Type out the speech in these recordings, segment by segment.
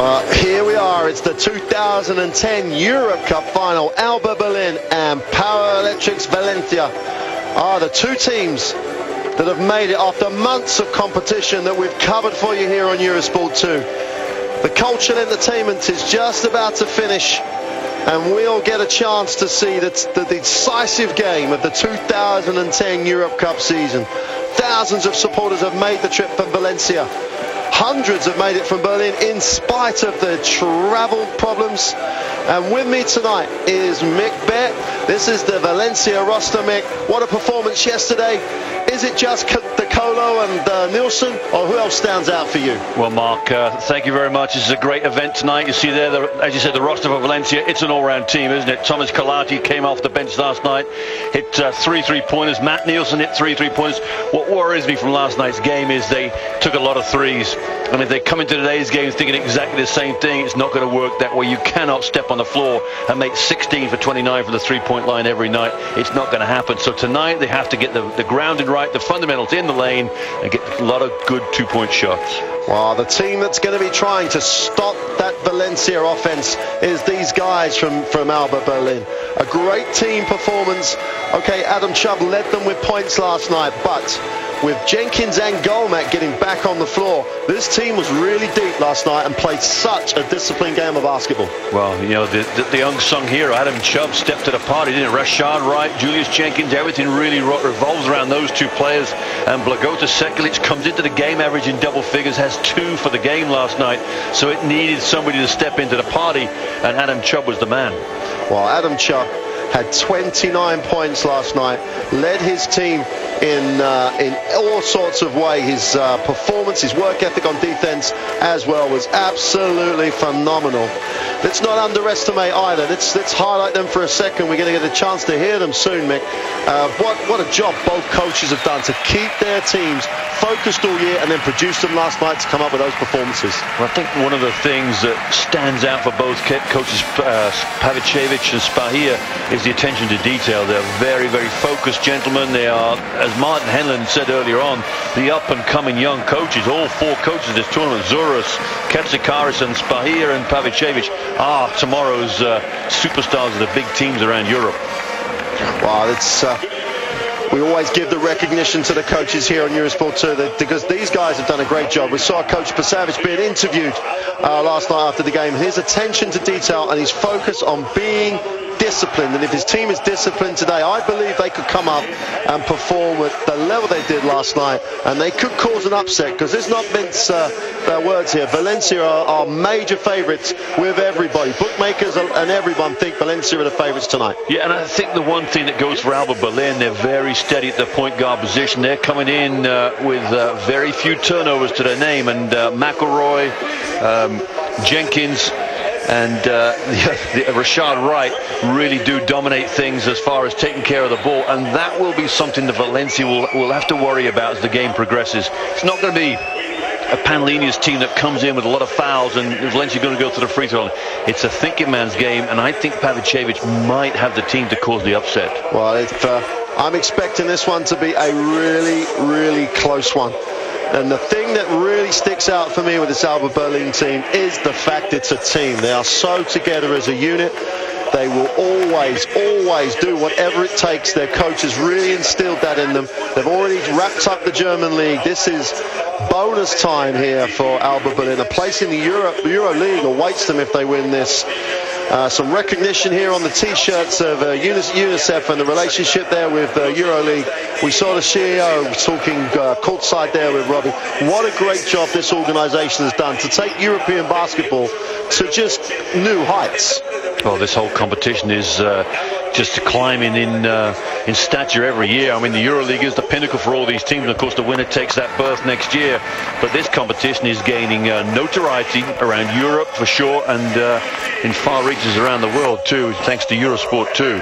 Well, here we are. It's the 2010 Europe Cup final. Alba Berlin and Power Electronics Valencia are the two teams that have made it after months of competition that we've covered for you here on Eurosport 2. The cultural entertainment is just about to finish and we'll get a chance to see the, the decisive game of the 2010 Europe Cup season. Thousands of supporters have made the trip from Valencia Hundreds have made it from Berlin in spite of the travel problems. And with me tonight is Mick Beck. This is the Valencia roster, Mick. What a performance yesterday. Is it just Colo and uh, Nielsen, or who else stands out for you? Well, Mark, uh, thank you very much. This is a great event tonight. You see there, the, as you said, the roster for Valencia. It's an all-round team, isn't it? Thomas Kelati came off the bench last night, hit uh, three three-pointers. Matt Nielsen hit three three-pointers. What worries me from last night's game is they took a lot of threes. And if they come into today's game thinking exactly the same thing, it's not going to work that way. You cannot step on the floor and make 16 for 29 from the three-point line every night. It's not going to happen. So tonight they have to get the, the grounding right, the fundamentals in the lane, and get a lot of good two-point shots. Well, the team that's going to be trying to stop that Valencia offense is these guys from, from Alba Berlin. A great team performance. Okay, Adam Chubb led them with points last night, but with Jenkins and Golmak getting back on the floor, this team was really deep last night and played such a disciplined game of basketball. Well, you know, the, the, the unsung hero, Adam Chubb, stepped to the party, didn't it? Rashad Wright, Julius Jenkins, everything really revolves around those two players. And Blagota Sekulic comes into the game averaging double figures, has two for the game last night. So it needed somebody to step into the party, and Adam Chubb was the man. Well, Adam Chubb had 29 points last night, led his team in uh, in all sorts of ways. His uh, performance, his work ethic on defense as well was absolutely phenomenal. Let's not underestimate either. Let's let's highlight them for a second. We're going to get a chance to hear them soon, Mick. Uh, what what a job both coaches have done to keep their teams focused all year and then produce them last night to come up with those performances. Well, I think one of the things that stands out for both coaches, uh, Pavicevic and Spahija, is the attention to detail. They're very, very focused gentlemen. They are, as Martin Henlon said earlier on, the up-and-coming young coaches. All four coaches this tournament, Zouros, Katsikaris and Spahija and Pavicevic, are tomorrow's uh, superstars of the big teams around Europe. Wow, it's... Uh, we always give the recognition to the coaches here on Eurosport 2 because these guys have done a great job. We saw Coach Pavicevic being interviewed uh, last night after the game. His attention to detail and his focus on being disciplined. And if his team is disciplined today, I believe they could come up and perform at the level they did last night. And they could cause an upset because there's not mince uh, their words here. Valencia are, are major favourites with everybody. Bookmakers and everyone think Valencia are the favourites tonight. Yeah, and I think the one thing that goes for Alba Berlin, they're very steady at the point guard position. They're coming in uh, with uh, very few turnovers to their name. And uh, McElroy, um, Jenkins, and uh, the, the, Rashad Wright really do dominate things as far as taking care of the ball, and that will be something that Valencia will, will have to worry about as the game progresses. It's not going to be a Panellinios team that comes in with a lot of fouls and Valencia going to go to the free throw. It's a thinking man's game, and I think Pavicevic might have the team to cause the upset. Well, if, uh, I'm expecting this one to be a really, really close one. And the thing that really sticks out for me with this Alba Berlin team is the fact it's a team. They are so together as a unit. They will always, always do whatever it takes. Their coach has really instilled that in them. They've already wrapped up the German league. This is bonus time here for Alba Berlin. A place in the Euro, Euro League awaits them if they win this. Uh, some recognition here on the T-shirts of uh, UNICEF and the relationship there with uh, EuroLeague. We saw the CEO talking uh, courtside there with Robbie. What a great job this organisation has done to take European basketball to just new heights. Well, this whole competition is uh, just climbing in uh, in stature every year. I mean, the EuroLeague is the pinnacle for all these teams, of course, the winner takes that berth next year. But this competition is gaining uh, notoriety around Europe for sure, and uh, in far reaches around the world too, thanks to Eurosport too.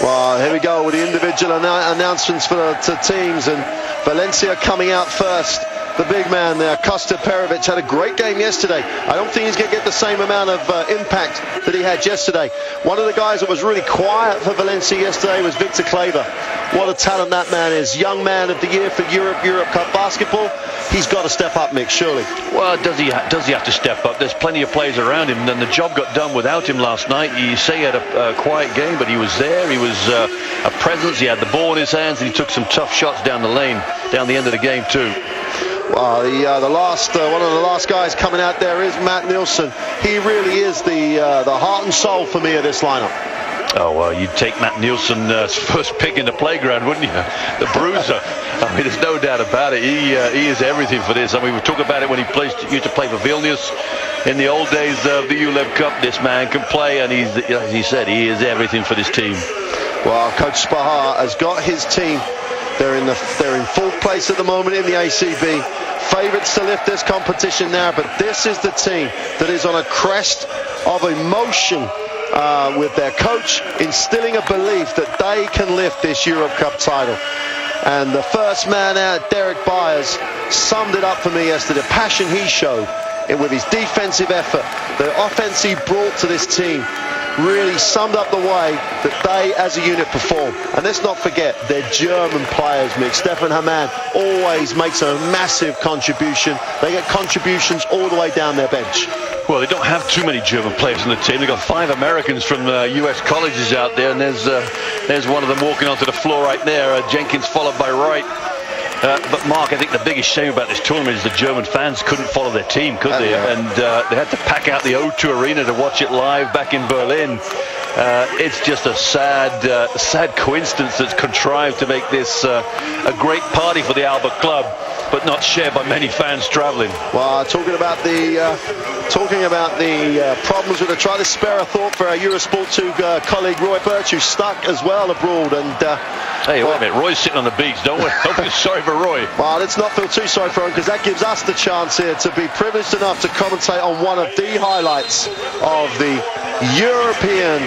Well, here we go with the individual announcements for the teams, and Valencia coming out first. The big man there, Kosta Perovic, had a great game yesterday. I don't think he's going to get the same amount of uh, impact that he had yesterday. One of the guys that was really quiet for Valencia yesterday was Victor Claver. What a talent that man is. Young man of the year for Europe, Europe Cup basketball. He's got to step up, Mick, surely. Well, does he does he have to step up? There's plenty of players around him, and the job got done without him last night. You say he had a, a quiet game, but he was there. He was uh, a presence. He had the ball in his hands, and he took some tough shots down the lane, down the end of the game too. Well, the, uh, the last uh, one of the last guys coming out there is Matt Nielsen. He really is the uh, the heart and soul for me of this lineup. Oh, well, you'd take Matt Nielsen uh, first pick in the playground, wouldn't you? The bruiser. I mean, there's no doubt about it. He uh, he is everything for this. I mean, we talk about it when he plays, used to play for Vilnius in the old days of the ULEB Cup. This man can play, and he's, as he said, he is everything for this team. Well, Coach Spahija has got his team. They're in the they're in full place at the moment in the ACB. Favourites to lift this competition now, but this is the team that is on a crest of emotion uh, with their coach instilling a belief that they can lift this Europe Cup title. And the first man out, Derek Byars, summed it up for me yesterday. The passion he showed with his defensive effort, the offense he brought to this team, really summed up the way that they as a unit perform. And let's not forget, they're German players, Mick. Stefan Hamann always makes a massive contribution. They get contributions all the way down their bench. Well, they don't have too many German players on the team. They've got five Americans from uh, U.S. colleges out there, and there's uh, there's one of them walking onto the floor right there. Uh, Jenkins followed by Wright. Uh, but Mark, I think the biggest shame about this tournament is the German fans couldn't follow their team, could they? Yeah. And uh, they had to pack out the O2 Arena to watch it live back in Berlin. Uh, it's just a sad, uh, sad coincidence that's contrived to make this uh, a great party for the Alba Club, but not shared by many fans travelling. Well, talking about the uh, talking about the uh, problems with the try to spare a thought for our Eurosport 2 uh, colleague Roy Birch, who's stuck as well abroad. And hey, wait a minute, Roy's sitting on the beach. Don't, don't feel sorry for Roy. Well, let's not feel too sorry for him because that gives us the chance here to be privileged enough to commentate on one of the highlights of the European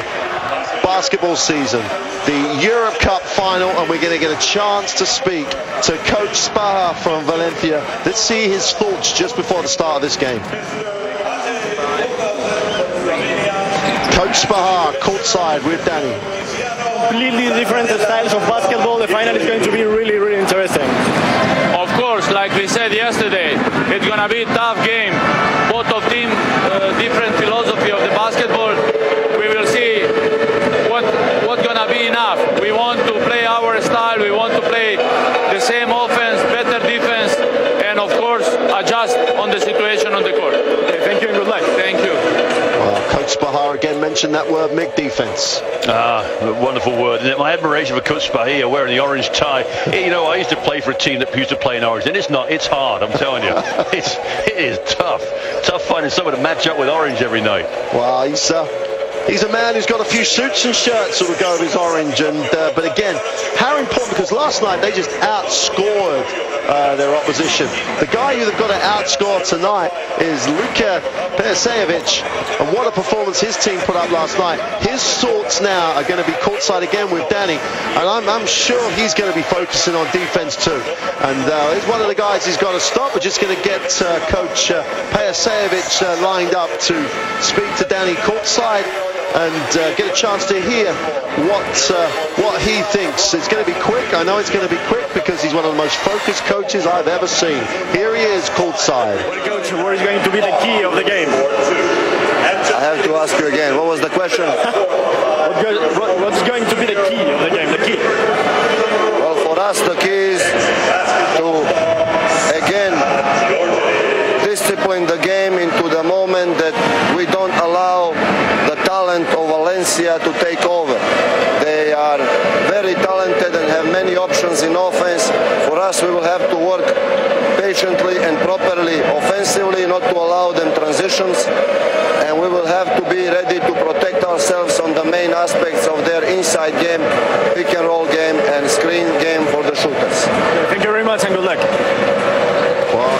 basketball season, the Europe Cup final, and we're going to get a chance to speak to Coach Spahija from Valencia. Let's see his thoughts just before the start of this game. Coach Spahija, courtside with Danny. Completely different styles of basketball. The final is going to be really, really interesting. Of course, like we said yesterday, it's going to be a tough game. Both of team, uh, different philosophy of the basketball. We will see what what going to be enough. We want to play our style. We want to play the same offense, better defense, and of course adjust on the situation on the court. Okay, thank you and good luck. Thank you. Well, Coach Spahija again mentioned that word, Mick, defense. Ah, wonderful word. And my admiration for Coach Spahija wearing the orange tie. You know, I used to play for a team that used to play in orange, and it's not, it's hard, I'm telling you. It's, it is tough. Tough finding someone to match up with orange every night. Well, he's uh, he's a man who's got a few suits and shirts that will go with his orange. And uh, but again, how important because last night they just outscored uh, their opposition. The guy who they've got to outscore tonight is Luka Pavicevic, and what a performance his team put up last night. His thoughts now are going to be courtside again with Danny, and I'm, I'm sure he's going to be focusing on defense too. And uh, he's one of the guys he's got to stop. We're just going to get uh, Coach uh, uh, lined up to speak to Danny courtside and uh, get a chance to hear what uh, what he thinks. It's going to be quick. I know it's going to be quick because he's one of the most focused coaches I've ever seen. Here he is, courtside. Coach, what is going to be the key of the game? I have to ask you again. What was the question? What go- what- what's going to be the key of the game? The key. Well, for us, the key is to again discipline the game into the moment that we don't allow the talent of Valencia to take over. They are very talented and have many options in offense. For us, we will have to work patiently and properly offensively, not to allow them transitions. And we will have to be ready to protect ourselves on the main aspects of their inside game, pick and roll game, and screen game for the shooters. Thank you very much and good luck.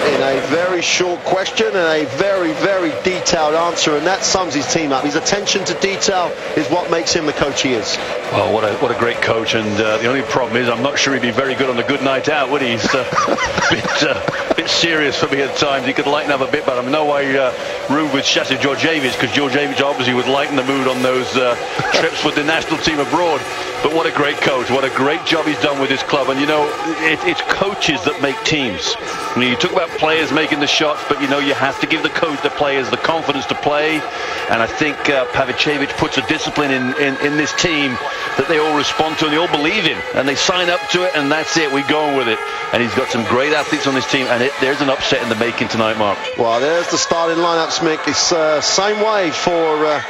In a very short question and a very, very detailed answer, and that sums his team up. His attention to detail is what makes him the coach he is. Well, what a what a great coach, and uh, the only problem is I'm not sure he'd be very good on a good night out, would he? He's uh, a bit, uh, bit serious for me at times. He could lighten up a bit, but I'm no way uh, rude with Sasa Djordjevic because Djordjevic obviously would lighten the mood on those uh, trips with the national team abroad. But what a great coach. What a great job he's done with his club. And, you know, it, it's coaches that make teams. I mean, you talk about players making the shots, but, you know, you have to give the coach, the players, the confidence to play. And I think uh, Pavicevic puts a discipline in, in, in this team that they all respond to and they all believe in. And they sign up to it, and that's it. We're going with it. And he's got some great athletes on this team, and it, there's an upset in the making tonight, Mark. Well, there's the starting lineup, Mick. It's uh, same way for uh,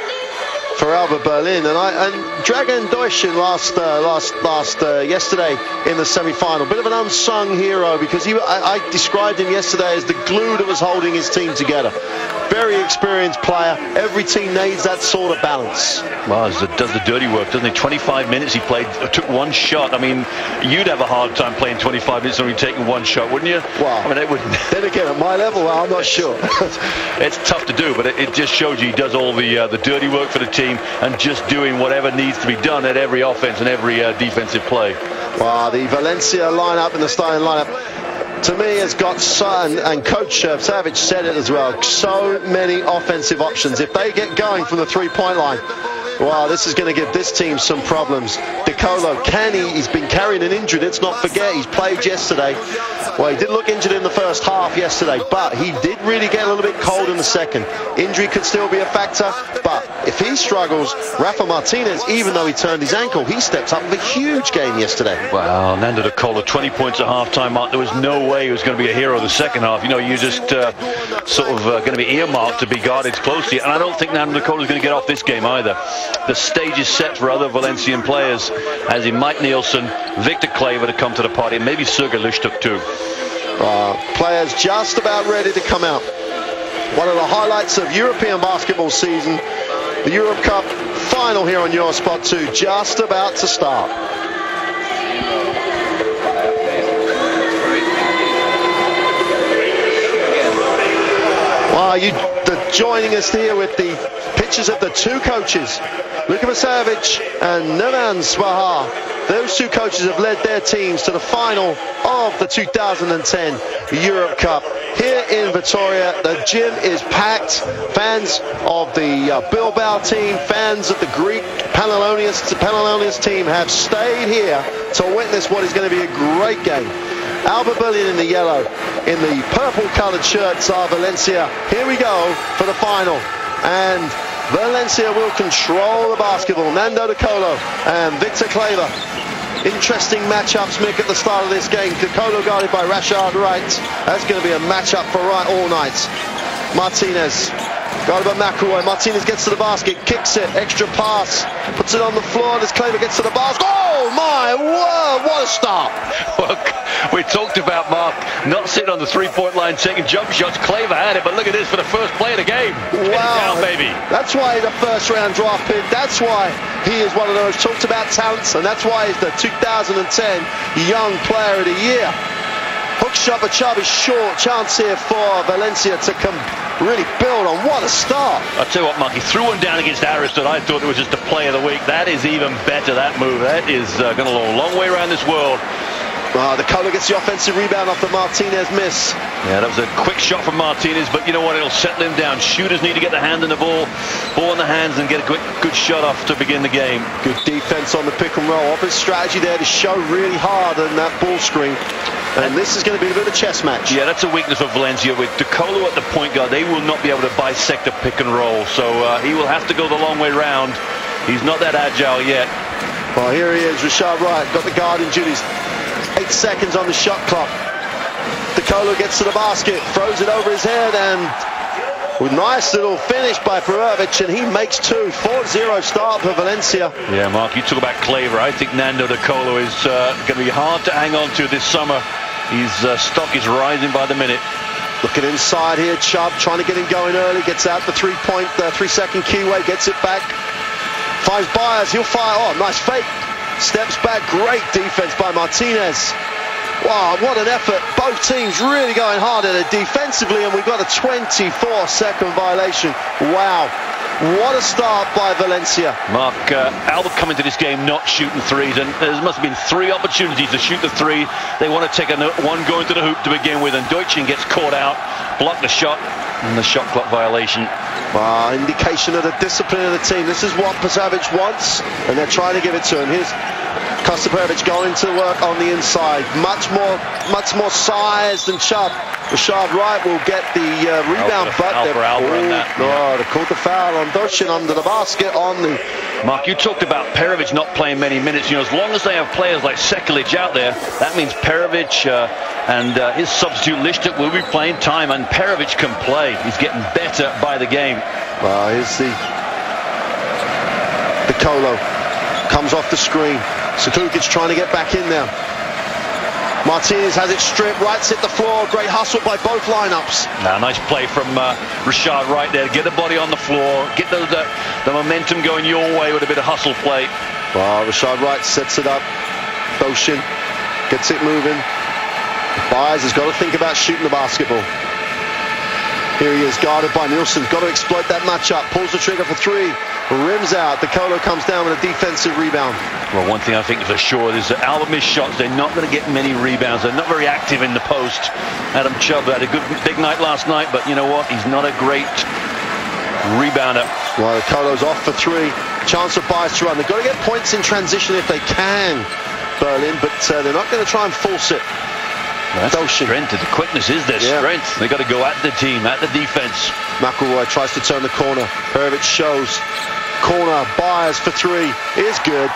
for Alba Berlin. And I and Dragan Dojcin last uh, last last uh, yesterday in the semi-final, bit of an unsung hero because he I, I, described him yesterday as the glue that was holding his team together. Very experienced player. Every team needs that sort of balance. Well, does the dirty work, doesn't he? 25 minutes he played, took one shot. I mean, you'd have a hard time playing 25 minutes only taking one shot, wouldn't you? Well, I mean, it would. then again, at my level, I'm not sure. it's tough to do, but it, it, just shows you he does all the uh, the dirty work for the team team and just doing whatever needs to be done at every offense and every uh, defensive play. Wow, the Valencia lineup and the starting lineup to me has got so, and, and coach uh, Savage said it as well, so many offensive options. If they get going from the three-point line, Wow, this is going to give this team some problems. De Colo, can he? He's been carrying an injury. Let's not forget, he's played yesterday. Well, he did look injured in the first half yesterday, but he did really get a little bit cold in the second. Injury could still be a factor, but if he struggles, Rafa Martinez, even though he turned his ankle, he steps up with a huge game yesterday. Wow, Nando De Colo, 20 points at halftime, Mark. There was no way he was going to be a hero the second half. You know, you're just uh, sort of uh, going to be earmarked to be guarded closely, and I don't think Nando De Colo is going to get off this game either the stage is set for other Valencian players, as in Mike Nielsen, Victor Claver to come to the party, and maybe Sergei Lishchuk too. Uh, players just about ready to come out. One of the highlights of European basketball season, the Europe Cup final here on Eurosport 2, just about to start. Wow, you joining us here with the pictures of the two coaches, Luka Pavicevic and Nemanja Spahija. Those two coaches have led their teams to the final of the 2010 Europe Cup. Here in Vitoria, the gym is packed. Fans of the uh, Bilbao team, fans of the Greek Panellinios team have stayed here to witness what is going to be a great game. Alba Berlin in the yellow. In the purple coloured shirts are Valencia. Here we go for the final. And Valencia will control the basketball. Nando De Colo and Victor Claver. Interesting matchups, Mick, at the start of this game. De Colo guarded by Rashad Wright. That's going to be a matchup for Wright all night. Martinez By McElroy. Martinez gets to the basket, kicks it, extra pass, puts it on the floor, and as Claver gets to the basket. Oh my word, what a start! Well, we talked about Mark not sitting on the three-point line taking jump shots. Claver had it, but look at this for the first play of the game. Wow, down, baby. That's why the first round draft pick. That's why he is one of those talked about talents, and that's why he's the 2010 Young Player of the Year. Hook shot for Chubb is short. Chance here for Valencia to come really build on. What a start. I'll tell you what, Mark, he threw one down against Ariston. I thought it was just a play of the week. That is even better, that move. That is uh, going to go a long way around this world. Uh, De Colo gets the offensive rebound off the Martinez miss. Yeah, that was a quick shot from Martinez, but you know what? It'll settle him down. Shooters need to get the hand in the ball, ball in the hands, and get a quick, good shot off to begin the game. Good defense on the pick and roll. Offense strategy there to show really hard on that ball screen. And this is going to be a bit of a chess match. Yeah, that's a weakness of Valencia. With De Colo at the point guard, they will not be able to bisect a pick and roll. So uh, he will have to go the long way round. He's not that agile yet. Well, here he is, Rashad Wright, got the guard in duties. Eight seconds on the shot clock. De Colo gets to the basket, throws it over his head, and with nice little finish by Perovic, and he makes two. 4-0 start for Valencia. Yeah, Mark, you talk about Claver. I think Nando De Colo is uh, going to be hard to hang on to this summer. His uh, stock is rising by the minute. Looking inside here, Chubb trying to get him going early, gets out the three-point, uh, three-second keyway, gets it back. Finds Byars, he'll fire. Oh, nice fake. Steps back, great defense by Martinez. Wow, what an effort. Both teams really going hard at it defensively, and we've got a 24-second violation. Wow. What a start by Valencia. Mark, uh, Alba coming to this game not shooting threes, and there must have been three opportunities to shoot the three. They want to take a one going to the hoop to begin with, and Dojcin gets caught out, blocked the shot, and the shot clock violation. Uh, indication of the discipline of the team. This is what Petrovic wants, and they're trying to give it to him. Here's Kosta Perovic going to work on the inside. Much more, much more size than Chubb. Rashad Wright will get the uh, rebound, oh, but they're that. No, oh, they called the foul on Dojcin under the basket on the. Mark, you talked about Perovic not playing many minutes. You know, as long as they have players like Sekulic out there, that means Perovic uh, and uh, his substitute Lishchuk will be playing time, and Perovic can play. He's getting better by the game. Well, here's the De Colo comes off the screen. Sekulic trying to get back in there. Martinez has it stripped, Wright's hit the floor. Great hustle by both lineups. Now, nice play from uh, Rashad Wright there. Get the body on the floor, get the, the, the, momentum going your way with a bit of hustle play. Well, Rashad Wright sets it up. Dojcin gets it moving. Byars has got to think about shooting the basketball. Here he is, guarded by Nielsen. Got to exploit that matchup. Pulls the trigger for three. Rims out. De Colo comes down with a defensive rebound. Well, one thing I think for sure is that Alba missed shots. They're not going to get many rebounds. They're not very active in the post. Adam Chubb had a good big night last night, but you know what? He's not a great rebounder. Well, De Colo's off for three. Chance of bias to run. They've got to get points in transition if they can, Berlin, but uh, they're not going to try and force it. That's the strength. The quickness is their yeah. strength. They've got to go at the team, at the defense. McElroy tries to turn the corner. Perovic shows. Corner, Byars for three is good.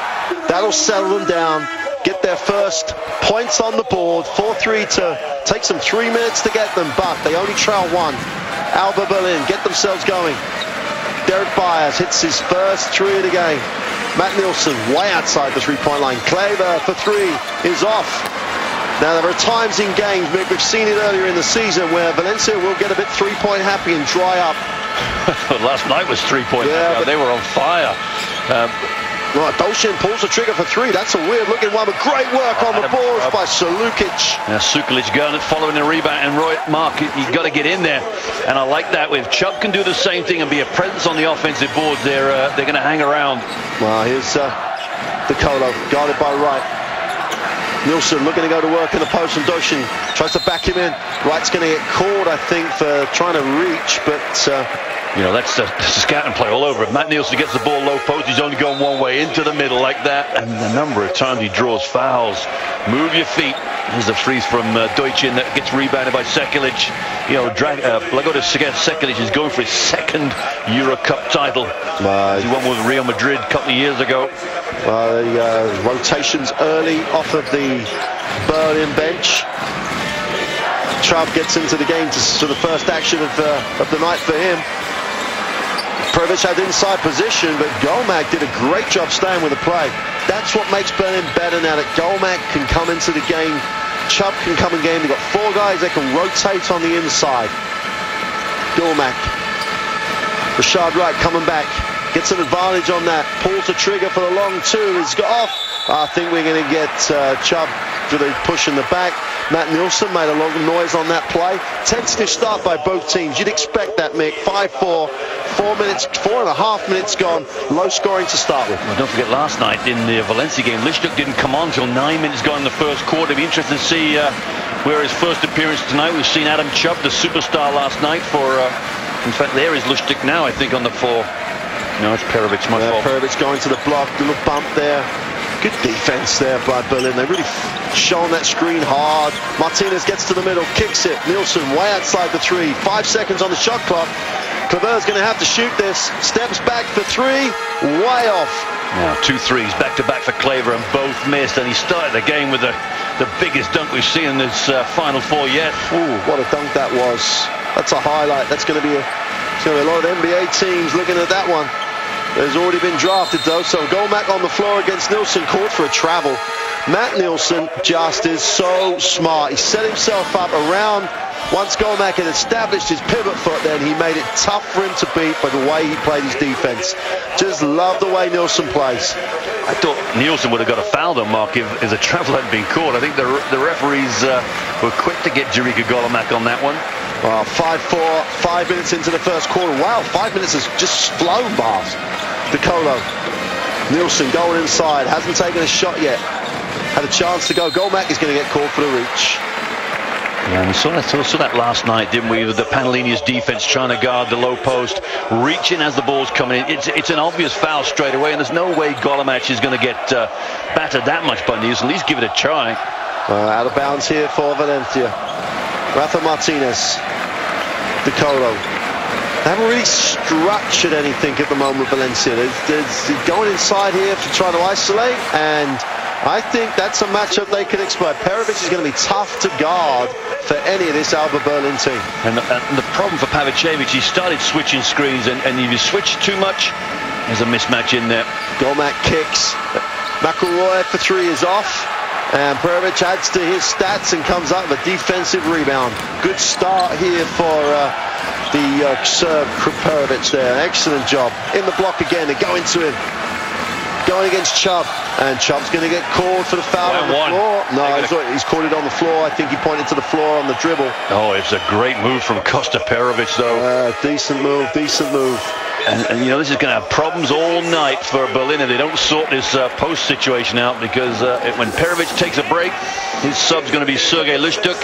That'll settle them down. Get their first points on the board. 4-3 to take some three minutes to get them, but they only trail one. Alba Berlin get themselves going. Derek Byars hits his first three of the game. Matt Nielsen way outside the three-point line. Claver for three is off. Now, there are times in games, Mick, we've seen it earlier in the season, where Valencia will get a bit three-point happy and dry up. Last night was three-point yeah, They were on fire. Um, Right, Dojcin pulls the trigger for three. That's a weird looking one, but great work on the boards by Sekulic. Now Sekulic going following the rebound, and Roy Mark, you've got to get in there. And I like that. If Chubb can do the same thing and be a presence on the offensive boards, they're uh, they're going to hang around. Well, here's uh, De Colo, guarded by Wright. Nielsen looking to go to work in the post and Dojcin tries to back him in. Wright's going to get caught, I think, for trying to reach, but... Uh, you know, that's, a scouting play all over. If Matt Nielsen gets the ball low post, he's only going one way into the middle like that. And the number of times he draws fouls. Move your feet. There's a freeze from uh, Dojcin that gets rebounded by Sekulic. You know, drag, uh, Blagota Sekulic is going for his second Euro Cup title. Uh, he won with Real Madrid a couple of years ago. Uh, the uh, rotations early off of the Berlin bench. Chubb gets into the game to, to the first action of, uh, of the night for him. Perovic had inside position, but Gomak did a great job staying with the play. That's what makes Berlin better now that Gomak can come into the game. Chubb can come in game. They've got four guys that can rotate on the inside. Gomak. Rashad Wright coming back. Gets an advantage on that. Pulls the trigger for the long two. He's got off. I think we're going to get uh, Chubb for the push in the back. Matt Nielsen made a lot of noise on that play. Tentative start by both teams. You'd expect that, Mick. 5-4, four minutes, four and a half minutes gone. Low scoring to start with. Well, don't forget last night in the Valencia game, Lishchuk didn't come on until nine minutes gone in the first quarter. It'd be interesting to see uh, where his first appearance tonight. We've seen Adam Chubb, the superstar last night for, uh, in fact, there is Lishchuk now, I think, on the floor. No, it's Perovic, my yeah, fault. Perovic going to the block, little bump there. Good defense there by Berlin. They really shown that screen hard. Martinez gets to the middle, kicks it. Nielsen way outside the three. Five seconds on the shot clock. Claver's going to have to shoot this. Steps back for three. Way off. Now, two threes back to back for Claver and both missed. And he started the game with the, the biggest dunk we've seen in this uh, Final Four yet. Ooh, what a dunk that was. That's a highlight. That's going to be a, going to be a lot of NBA teams looking at that one has already been drafted though, so Gomak on the floor against Nielsen, caught for a travel. Matt Nielsen just is so smart. He set himself up around once Gomak had established his pivot foot then he made it tough for him to beat by the way he played his defense. Just love the way Nielsen plays. I thought Nielsen would have got a foul though, Mark, if, if the travel hadn't been caught. I think the, the referees uh, were quick to get Jerika Golomak on that one. Uh, 5-4, five minutes into the first quarter. Wow, five minutes has just flown past. DeColo. Nielsen going inside, hasn't taken a shot yet. Had a chance to go. Golmack is going to get called for the reach. Yeah, we saw that, saw that last night, didn't we? With the Panellini's defense trying to guard the low post, reaching as the ball's coming in. It's, it's an obvious foul straight away, and there's no way Golomac is going to get uh, battered that much by Nielsen. At least give it a try. Uh, out of bounds here for Valencia. Rafa Martinez. DeColo. They haven't really structured anything at the moment, with Valencia. They're, going inside here to try to isolate, and I think that's a matchup they can exploit. Perovic is going to be tough to guard for any of this Alba Berlin team. And the, and the problem for Pavicevic, he started switching screens, and, and if you switch too much, there's a mismatch in there. Golmack kicks. McElroy for three is off. And Perovic adds to his stats and comes up with a defensive rebound. Good start here for uh, the uh, Serb Perovic there. Excellent job. In the block again. They go into him. Going against Chubb. And Chubb's going to get called for the foul on the one. floor. No, he's, gonna- he's called it on the floor. I think he pointed to the floor on the dribble. Oh, it's a great move from Kosta Perovic, though. Uh, decent move, decent move. And, and, you know, this is going to have problems all night for Berlin if they don't sort this uh, post situation out because uh, it- when Perovic takes a break, his sub's going to be Sergei Lishchuk,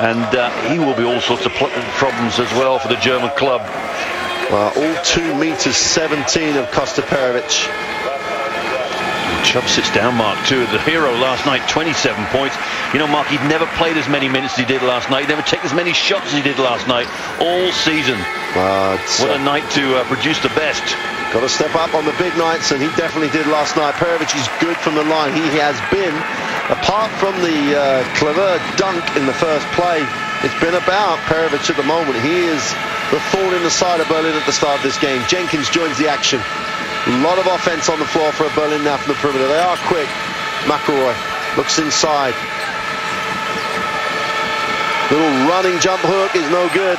and uh, he will be all sorts of problems as well for the German club. Well, all 2 meters 17 of Kosta Perovic. Chubb sits down, Mark, too. The hero last night, 27 points. You know, Mark, he'd never played as many minutes as he did last night. He'd never taken as many shots as he did last night all season. Uh, What uh, a night to uh, produce the best. Got to step up on the big nights, and he definitely did last night. Perovic is good from the line. He has been, apart from the uh, clever dunk in the first play, it's been about Perovic at the moment. He is the thorn in the side of Berlin at the start of this game. Jenkins joins the action. A lot of offense on the floor for a Berlin now from the perimeter. They are quick. McElroy looks inside. Little running jump hook is no good.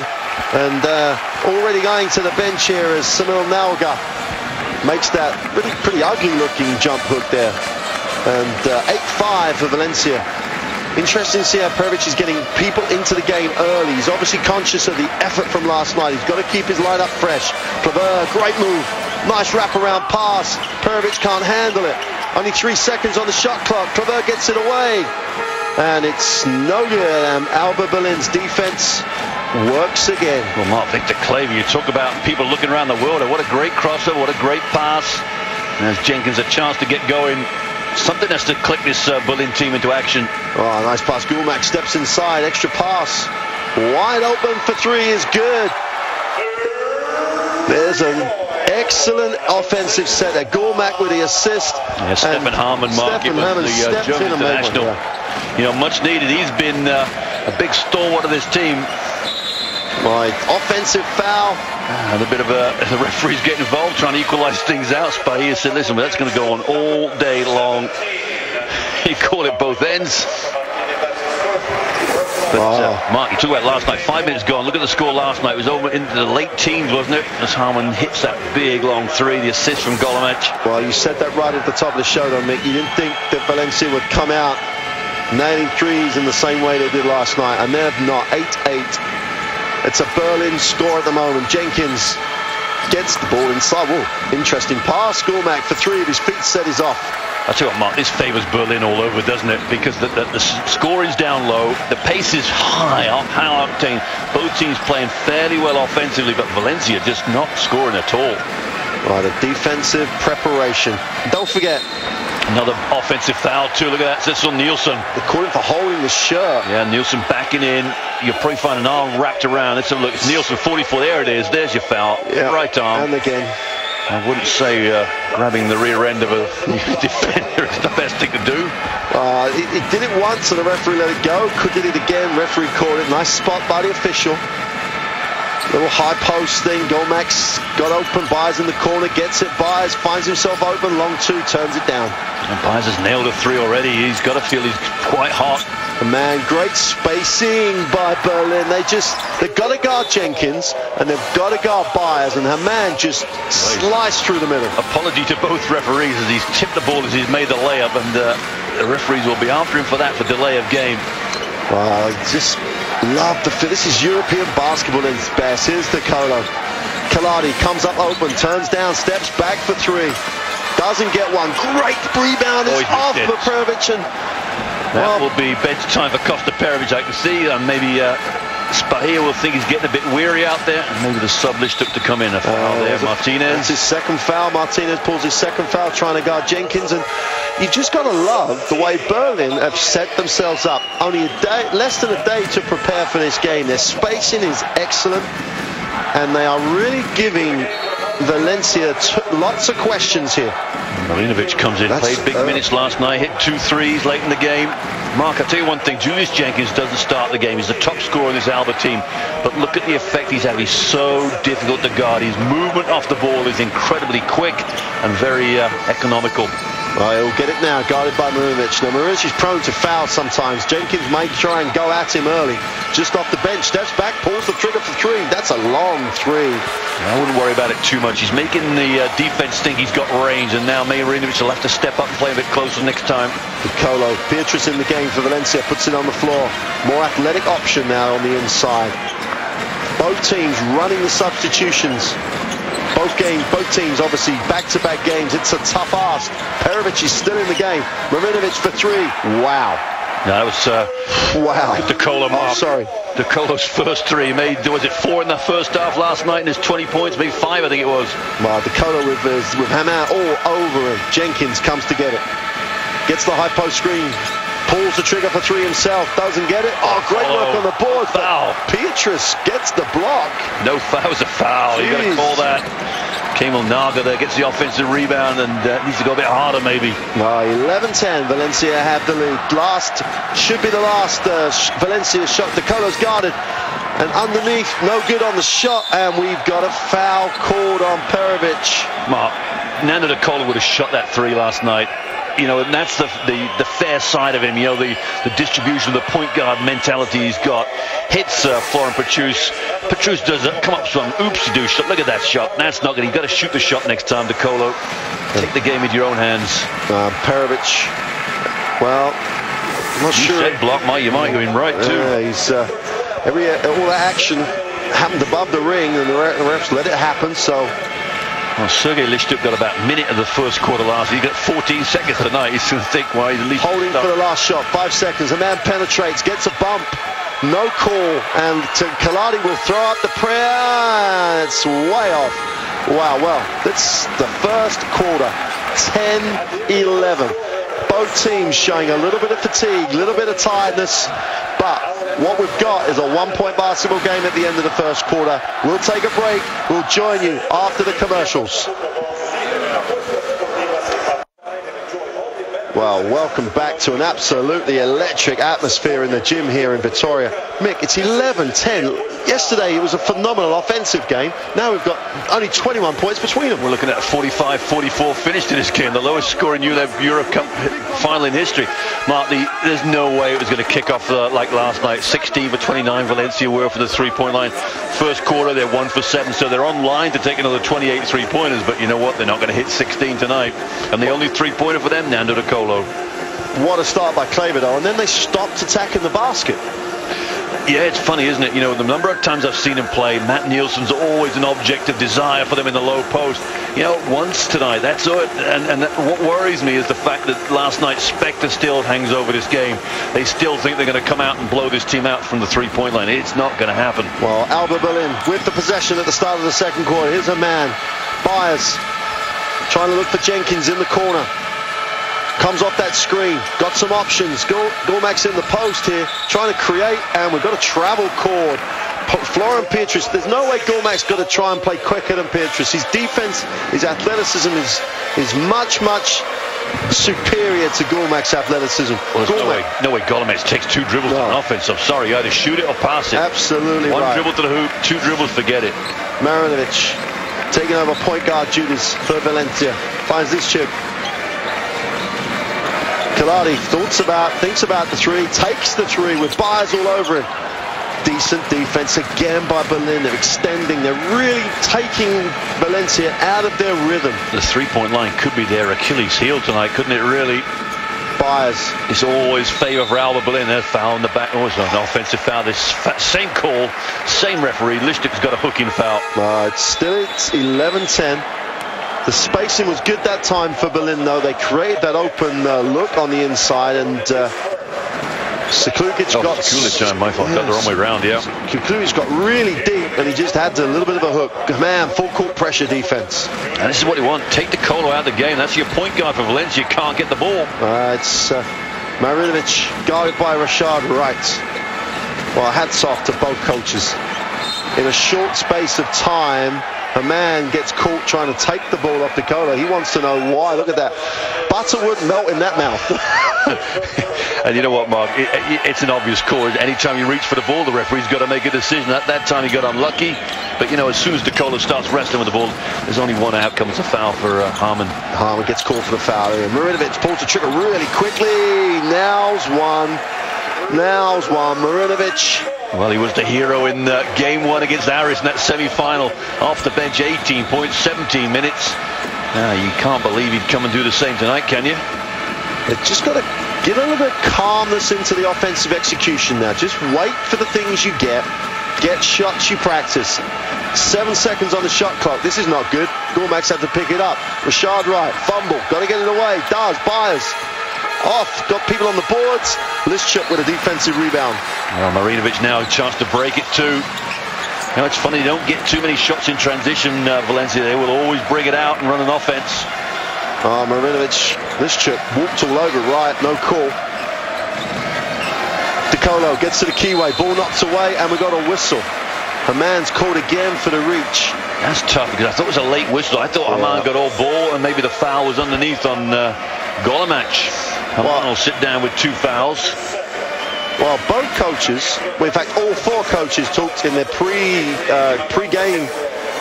And uh, already going to the bench here is Samil Nalga. Makes that pretty, pretty ugly looking jump hook there. And uh, 8-5 for Valencia. Interesting to see how Perovic is getting people into the game early. He's obviously conscious of the effort from last night. He's got to keep his lineup fresh. Claver, great move. Nice wraparound pass. Perovic can't handle it. Only three seconds on the shot clock. Claver gets it away. And it's no good. Alba Berlin's defense works again. Well, Mark Victor Claver, you talk about people looking around the world. What a great crossover, what a great pass. And as Jenkins a chance to get going. Something has to click this uh, Berlin team into action. Oh, nice pass. Gulmak steps inside. Extra pass. Wide open for three is good. There's an excellent offensive set there. Gulmak with the assist. Yeah, Stefan And Hamann, Mark, Stefan it Hamann the uh, German one, international. yeah. You know, much needed. He's been uh, a big stalwart of this team. Right. Offensive foul. And a bit of a, the referees get involved trying to equalise things out. Spahija said, listen, that's going to go on all day long. He called it both ends. But uh, Mark, you talked about last night, five minutes gone. Look at the score last night. It was over into the late teens, wasn't it? As Hamann hits that big long three, the assist from Golomac. Well, you said that right at the top of the show, though, Mick. You didn't think that Valencia would come out nailing threes in the same way they did last night, and they've not. 8-8. It's a Berlin score at the moment. Jenkins gets the ball inside. Whoa, interesting pass. Gulmak for three of his feet set is off. I tell you what, Mark, this favours Berlin all over, doesn't it? Because the, the, the scoring's down low, the pace is high, up, high octane. Both teams playing fairly well offensively, but Valencia just not scoring at all. Right, a defensive preparation. Don't forget, Another offensive foul too. Look at that. That's on Nielsen. they him for holding the shirt. Yeah, Nielsen backing in. You'll probably find an arm wrapped around. Let's have a look. It's Nielsen 44. There it is. There's your foul. Yeah. Right arm. And again. I wouldn't say uh, grabbing the rear end of a defender is the best thing to do. Uh, he, he did it once and the referee let it go. Could did it again. Referee called it. Nice spot by the official. Little high post thing. Gomax got open. Byars in the corner. Gets it. Byars finds himself open. Long two. Turns it down. And Byars has nailed a three already. He's got to feel he's quite hot. Man, great spacing by Berlin. They just, they've got to guard Jenkins and they've got to guard Byars. And Hamann just sliced through the middle. Apology to both referees as he's tipped the ball as he's made the layup, and uh, the referees will be after him for that for delay of game. Uh, just Love the fit. This is European basketball in its best. Here's De Colo. Kelati comes up open, turns down, steps back for three. Doesn't get one. Great rebound. It's off for. Perovic. And, That well, will be bench time for Kosta Perovic, I can see. And maybe uh, Spahija will think he's getting a bit weary out there. And maybe the sub list took to come in. A foul Uh, there, that's Martinez. his second foul. Martinez pulls his second foul trying to guard Jenkins. And you've just got to love the way Berlin have set themselves up. Only a day, less than a day to prepare for this game. Their spacing is excellent. And they are really giving Valencia lots of questions here. Marinovic comes in, That's- played big uh, minutes last night, hit two threes late in the game. Mark, I'll tell you one thing, Julius Jenkins doesn't start the game. He's the top scorer in this Alba team. But look at the effect he's having. He's so difficult to guard. His movement off the ball is incredibly quick and very uh, economical. Right, he'll get it now, guarded by Marinovic. Now, Marinovic is prone to foul sometimes. Jenkins may try and go at him early. Just off the bench, steps back, pulls the trigger for three. That's a long three. I wouldn't worry about it too much. He's making the uh, defense think he's got range, and now Marinovic will have to step up and play a bit closer next time. Colo, Pietrus in the game for Valencia, puts it on the floor. More athletic option now on the inside. Both teams running the substitutions. Both games, both teams obviously back-to-back games. It's a tough ask. Perovic is still in the game. Marinovic for three. Wow. No, that was uh, Wow. DeColo Oh, Mark. sorry. DeColo's first three. He made, was it four in the first half last night and his 20 points, maybe five, I think it was. Well, De Colo with, his, with Hammar all over him. Jenkins comes to get it. Gets the high post screen. Pulls the trigger for three himself. Doesn't get it. Oh, great work Oh, on the board. foul. Pietrus gets the block. No foul, was a foul. You got to call that. Kemal Naga there gets the offensive rebound and uh, needs to go a bit harder maybe. Well, 11-10. Valencia have the lead. Last should be the last. Uh, Valencia shot. De Colo's guarded. And underneath, no good on the shot. And we've got a foul called on Perovic. Mark, Nando DeColo would have shot that three last night. You know, and that's the, the the fair side of him. You know, the, the distribution, of the point guard mentality he's got. Hits uh, Florent Pietrus. Pietrus does it, come up to him. Oops, you do shot. Look at that shot. That's not good. You've got to shoot the shot next time, DeColo. Take the game into your own hands. Uh, Perovic, well, I'm not You sure. said block, Mike. You might have been right too. Yeah, he's uh, every all the action happened above the ring, and the the refs let it happen. So Well, Sergei Lishchuk got about a minute of the first quarter last. He got 14 seconds tonight. He's going to think why he's at least holding for the last shot, five seconds. A man penetrates, gets a bump, no call, and to Kelati will throw up the prayer. It's way off. Wow. Well, that's the first quarter, 10-11. Both teams showing a little bit of fatigue, a little bit of tiredness, but what we've got is a one-point basketball game at the end of the first quarter. We'll take a break. We'll join you after the commercials. Well, welcome back to an absolutely electric atmosphere in the gym here in Vitoria. Mick, it's 11-10. Yesterday it was a phenomenal offensive game. Now we've got only 21 points between them. We're looking at a 45-44 finish to this game, the lowest score in Europe Cup final in history. Mark, the, there's no way it was going to kick off uh, like last night. 16 for 29, Valencia were for the three-point line. First quarter, they're one for seven, so they're on line to take another 28 three-pointers. But you know what? They're not going to hit 16 tonight. And the only three-pointer for them, Nando DeColo. What a start by Clavido. And then they stopped attacking the basket. Yeah, it's funny, isn't it? You know, the number of times I've seen him play, Matt Nielsen's always an object of desire for them in the low post. You know, once tonight, that's it. And, and that, what worries me is the fact that last night Spectre still hangs over this game. They still think they're going to come out and blow this team out from the three-point line. It's not going to happen. Well, Alba Berlin with the possession at the start of the second quarter. Here's a man, Byars, trying to look for Jenkins in the corner. Comes off that screen, got some options. Gulmax in the post here, trying to create, and we've got a travel cord. Florian Pietrus, there's no way Gulmax got to try and play quicker than Pietrus. His defense, his athleticism is is much, much superior to Gulmax's athleticism. Well, no way, no way Golomex takes two dribbles No. on offense. I'm sorry, you either shoot it or pass it. Absolutely One right. dribble to the hoop, two dribbles, forget it. Marinovic taking over point guard duties for Valencia. Finds this chip. Kelati thoughts about, thinks about the three, takes the three with Byars all over it. Decent defense again by Berlin. They're extending. They're really taking Valencia out of their rhythm. The three-point line could be their Achilles heel tonight, couldn't it really? Byars. It's always favour for Alba Berlin. There's foul in the back. Oh, it's an offensive foul. This same call, same referee. Listic's got a hooking foul. Uh, it's still it's 11-10. The spacing was good that time for Berlin, though. They created that open uh, look on the inside, and uh, Sekulic oh, got... Sekulic, my fault. Yes. Got the wrong way round, yeah. Sekulic got really deep, and he just had a little bit of a hook. Man, full court pressure defense. And this is what you want. Take De Colo out of the game. That's your point guard for Valencia. You can't get the ball. Uh, it's uh, Marinovic guarded by Rashad Wright. Well, hats off to both coaches. In a short space of time, a man gets caught trying to take the ball off Colo. He wants to know why. Look at that. Butter wouldn't melt in that mouth. and you know what, Mark? It, it, it's an obvious call. Anytime you reach for the ball, the referee's got to make a decision. At that time, he got unlucky. But, you know, as soon as Colo starts wrestling with the ball, there's only one outcome. It's a foul for uh, Hamann. Hamann gets called for the foul. Marinovic pulls the trigger really quickly. Now's one. Now's one. Marinovic well, he was the hero in uh, game one against Aris in that semi-final. Off the bench, 18 points, 17 minutes. Uh, you can't believe he'd come and do the same tonight, can you? They've just got to get a little bit of calmness into the offensive execution now. Just wait for the things you get. Get shots you practice. Seven seconds on the shot clock. This is not good. Gormax had to pick it up. Rashad Wright, fumble. Got to get it away. Does. Byars off, got people on the boards. Lishchuk with a defensive rebound. Well, Marinovic now a chance to break it too. You know, it's funny, they don't get too many shots in transition, uh, Valencia. They will always bring it out and run an offense. Oh, Marinovic, Lishchuk walked all over right, no call. De Colo gets to the keyway, ball knocks away, and we got a whistle. A man's called again for the reach. That's tough because I thought it was a late whistle. I thought yeah. Hamann got all ball and maybe the foul was underneath on uh, Golemac. Hamann will sit down with two fouls. Well, both coaches, well, in fact, all four coaches talked in their pre uh, pre-game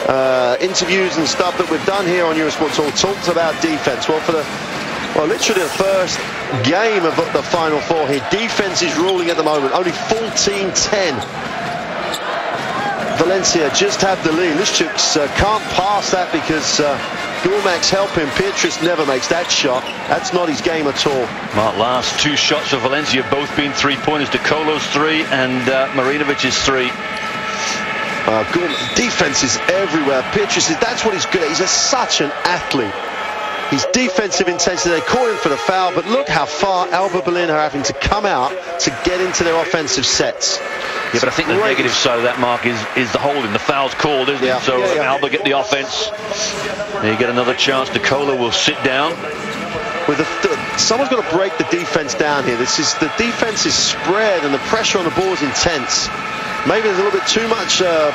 uh, interviews and stuff that we've done here on Eurosport Talk, talked about defense. Well, for the well, literally the first game of the Final Four here, defense is ruling at the moment. Only 14-10 Valencia just have the lead. Lishchuk's uh, can't pass that because uh, Gormax him. Pietrus never makes that shot. That's not his game at all. Mark, last two shots for Valencia both been three-pointers. De Colo's three and uh, Marinovic's three. Uh, defense is everywhere. Pietrus, is, that's what he's good at. He's a, such an athlete. His defensive intensity, they call him for the foul, but look how far Alba Berlin are having to come out to get into their offensive sets. Yeah, but I think the negative side of that, Mark, is is the holding. The foul's called, isn't yeah. it? So yeah, yeah. Alba get the offense. They get another chance. De Colo will sit down. With a someone's got to break the defense down here. This is the defense is spread and the pressure on the ball is intense. Maybe there's a little bit too much uh,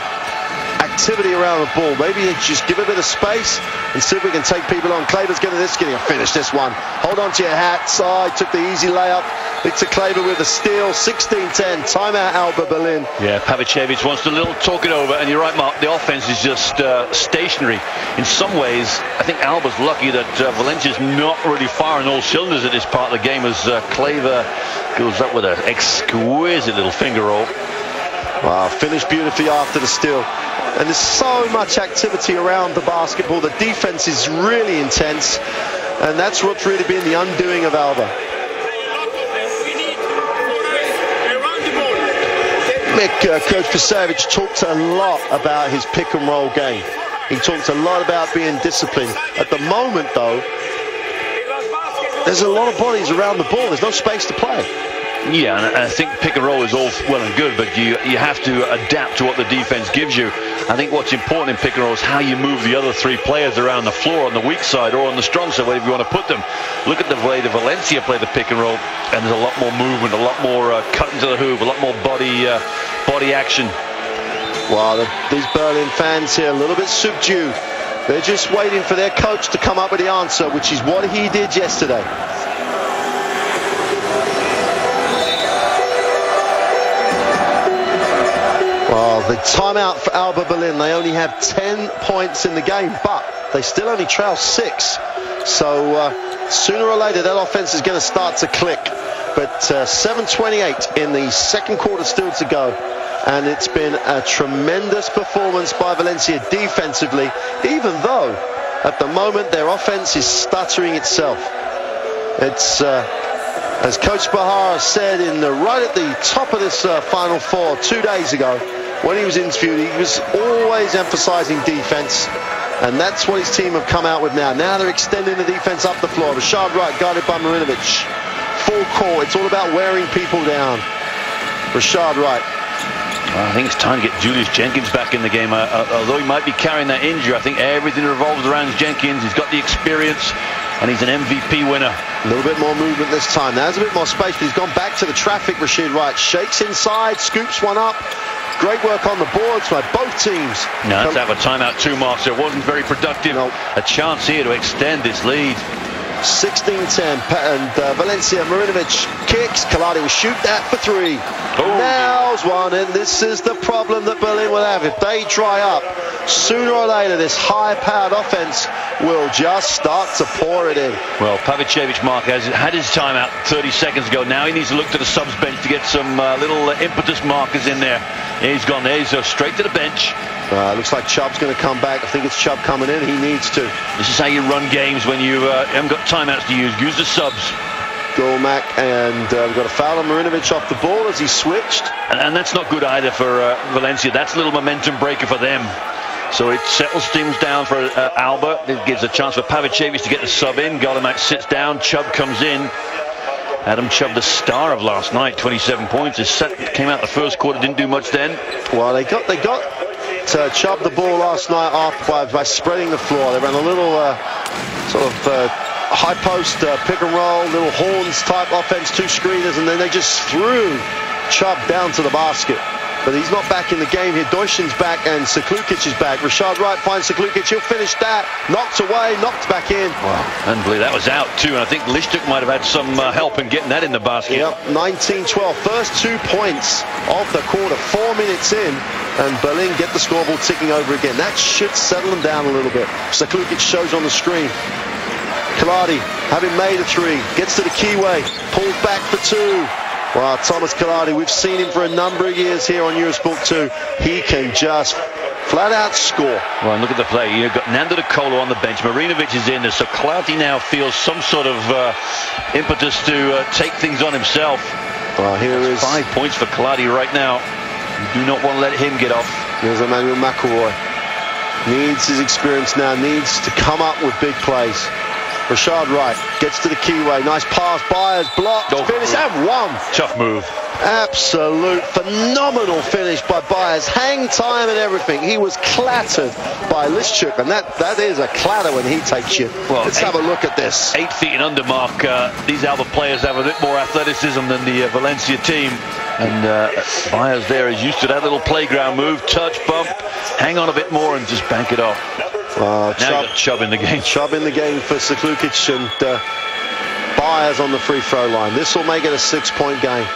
activity around the ball. Maybe just give a bit of space and see if we can take people on. Claver's getting this, getting a finish this one. Hold on to your hat. Side took the easy layup. Victor Claver with a steal. 16-10. Timeout Alba Berlin. Yeah, Pavicevic wants to little talk it over. And you're right, Mark. The offense is just uh, stationary. In some ways, I think Alba's lucky that uh, Valencia's not really firing all cylinders at this part of the game as uh, Kleber goes up with an exquisite little finger roll. Wow, finished beautifully after the steal. And there's so much activity around the basketball. The defense is really intense. And that's what's really been the undoing of Alba. Mick, uh, Coach Pavicevic talked a lot about his pick and roll game. He talked a lot about being disciplined. At the moment, though, there's a lot of bodies around the ball. There's no space to play. Yeah, and I think pick and roll is all well and good, but you you have to adapt to what the defense gives you. I think what's important in pick and roll is how you move the other three players around the floor on the weak side or on the strong side, wherever you want to put them. Look at the way the Valencia play the pick and roll, and there's a lot more movement, a lot more uh, cutting to the hoop, a lot more body uh, body action. Wow, the, these Berlin fans here a little bit subdued. They're just waiting for their coach to come up with the answer, which is what he did yesterday. Oh, the timeout for Alba Berlin. They only have 10 points in the game, but they still only trail six. So uh, sooner or later, that offense is going to start to click. But uh, 7.28 in the second quarter still to go. And it's been a tremendous performance by Valencia defensively, even though at the moment their offense is stuttering itself. It's uh, As Coach Spahija said in the right at the top of this uh, Final Four two days ago, when he was interviewed, he was always emphasizing defense. And that's what his team have come out with now. Now they're extending the defense up the floor. Rashad Wright guarded by Marinovic. Full court. It's all about wearing people down. Rashad Wright. Well, I think it's time to get Julius Jenkins back in the game. Uh, uh, although he might be carrying that injury, I think everything revolves around Jenkins. He's got the experience, and he's an MVP winner. A little bit more movement this time. Now there's a bit more space, but he's gone back to the traffic, Rashad Wright. Shakes inside, scoops one up. Great work on the boards by both teams. No, let's have a timeout too, Mark. So it wasn't very productive. Nope. A chance here to extend this lead. 16-10 and uh, Valencia Marinovic kicks Kelati will shoot that for three Oh. Now's one and this is the problem that Berlin will have if they dry up sooner or later this high-powered offense will just start to pour it in Well, Pavicevic, Mark, has had his timeout 30 seconds ago. Now he needs to look to the subs bench to get some uh, little uh, impetus markers in there. He's gone there. He's uh, straight to the bench. Uh, looks like Chubb's going to come back I think it's Chubb coming in he needs to This is how you run games when you uh, haven't got timeouts to use. Use the subs. Golemac and uh, we've got a foul on Marinovic off the ball as he switched And, and that's not good either for uh, Valencia. That's a little momentum breaker for them. So it settles things down for uh, Alba. It gives a chance for Pavicevic to get the sub in. Golemac sits down. Chubb comes in. Adam Chubb, the star of last night, 27 points. His set came out the first quarter, didn't do much then. Well, they got they got uh, Chubb the ball last night off by, by spreading the floor. They ran a little uh, sort of uh, high post uh, pick and roll, little horns type offense, two screeners, and then they just threw Chubb down to the basket. But he's not back in the game here. Dojcin's back and Sekulic is back. Rashad Wright finds Sekulic. He'll finish that. Knocked away, knocked back in. Wow. Unbelievable. That was out too. And I think Lishchuk might have had some uh, help in getting that in the basket. Yep, 19-12. First two points of the quarter. Four minutes in, and Berlin get the scoreboard ticking over again. That should settle them down a little bit. Sekulic shows on the screen. Kelati, having made a three, gets to the keyway, pulls back for two. Wow, Thomas Kelati, we've seen him for a number of years here on Eurosport 2. He can just flat out score. Well, and look at the play. You've got Nando De Colo on the bench. Marinovic is in there. So Kelati now feels some sort of uh, impetus to uh, take things on himself. Well, here is Five points for Kelati right now. You do not want to let him get off. Here's Immanuel McElroy. Needs his experience now, needs to come up with big plays. Rashad Wright gets to the keyway. Nice pass. Byars blocked. Oh, finish and one. Tough move. Absolute phenomenal finish by Byars. Hang time and everything. He was clattered by Lishchuk, and that, that is a clatter when he takes you. Well, Let's eight- have a look at this. Eight feet and under mark. Uh, these Alba players have a bit more athleticism than the uh, Valencia team. And uh, Byars there is used to that little playground move. Touch, bump, hang on a bit more and just bank it off. Uh, Chubb, Chubb in the game. Chubb in the game for Sekulic and uh, Byars on the free throw line. This will make it a six-point game.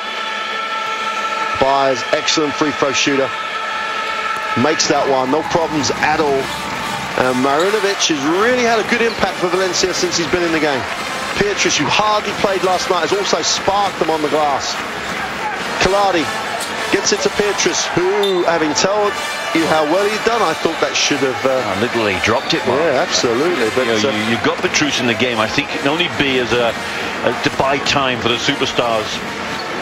Byars, excellent free throw shooter. Makes that one, no problems at all. And Marinovic has really had a good impact for Valencia since he's been in the game. Pietrus, who hardly played last night, has also sparked them on the glass. Kelati gets it to Pietrus, who, having told you how well he'd done, I thought that should have... Uh, Oh, literally dropped it, Mark. yeah, absolutely. But You, know, uh, you, you've got Pietrus in the game. I think it can only be as a, a to buy time for the superstars.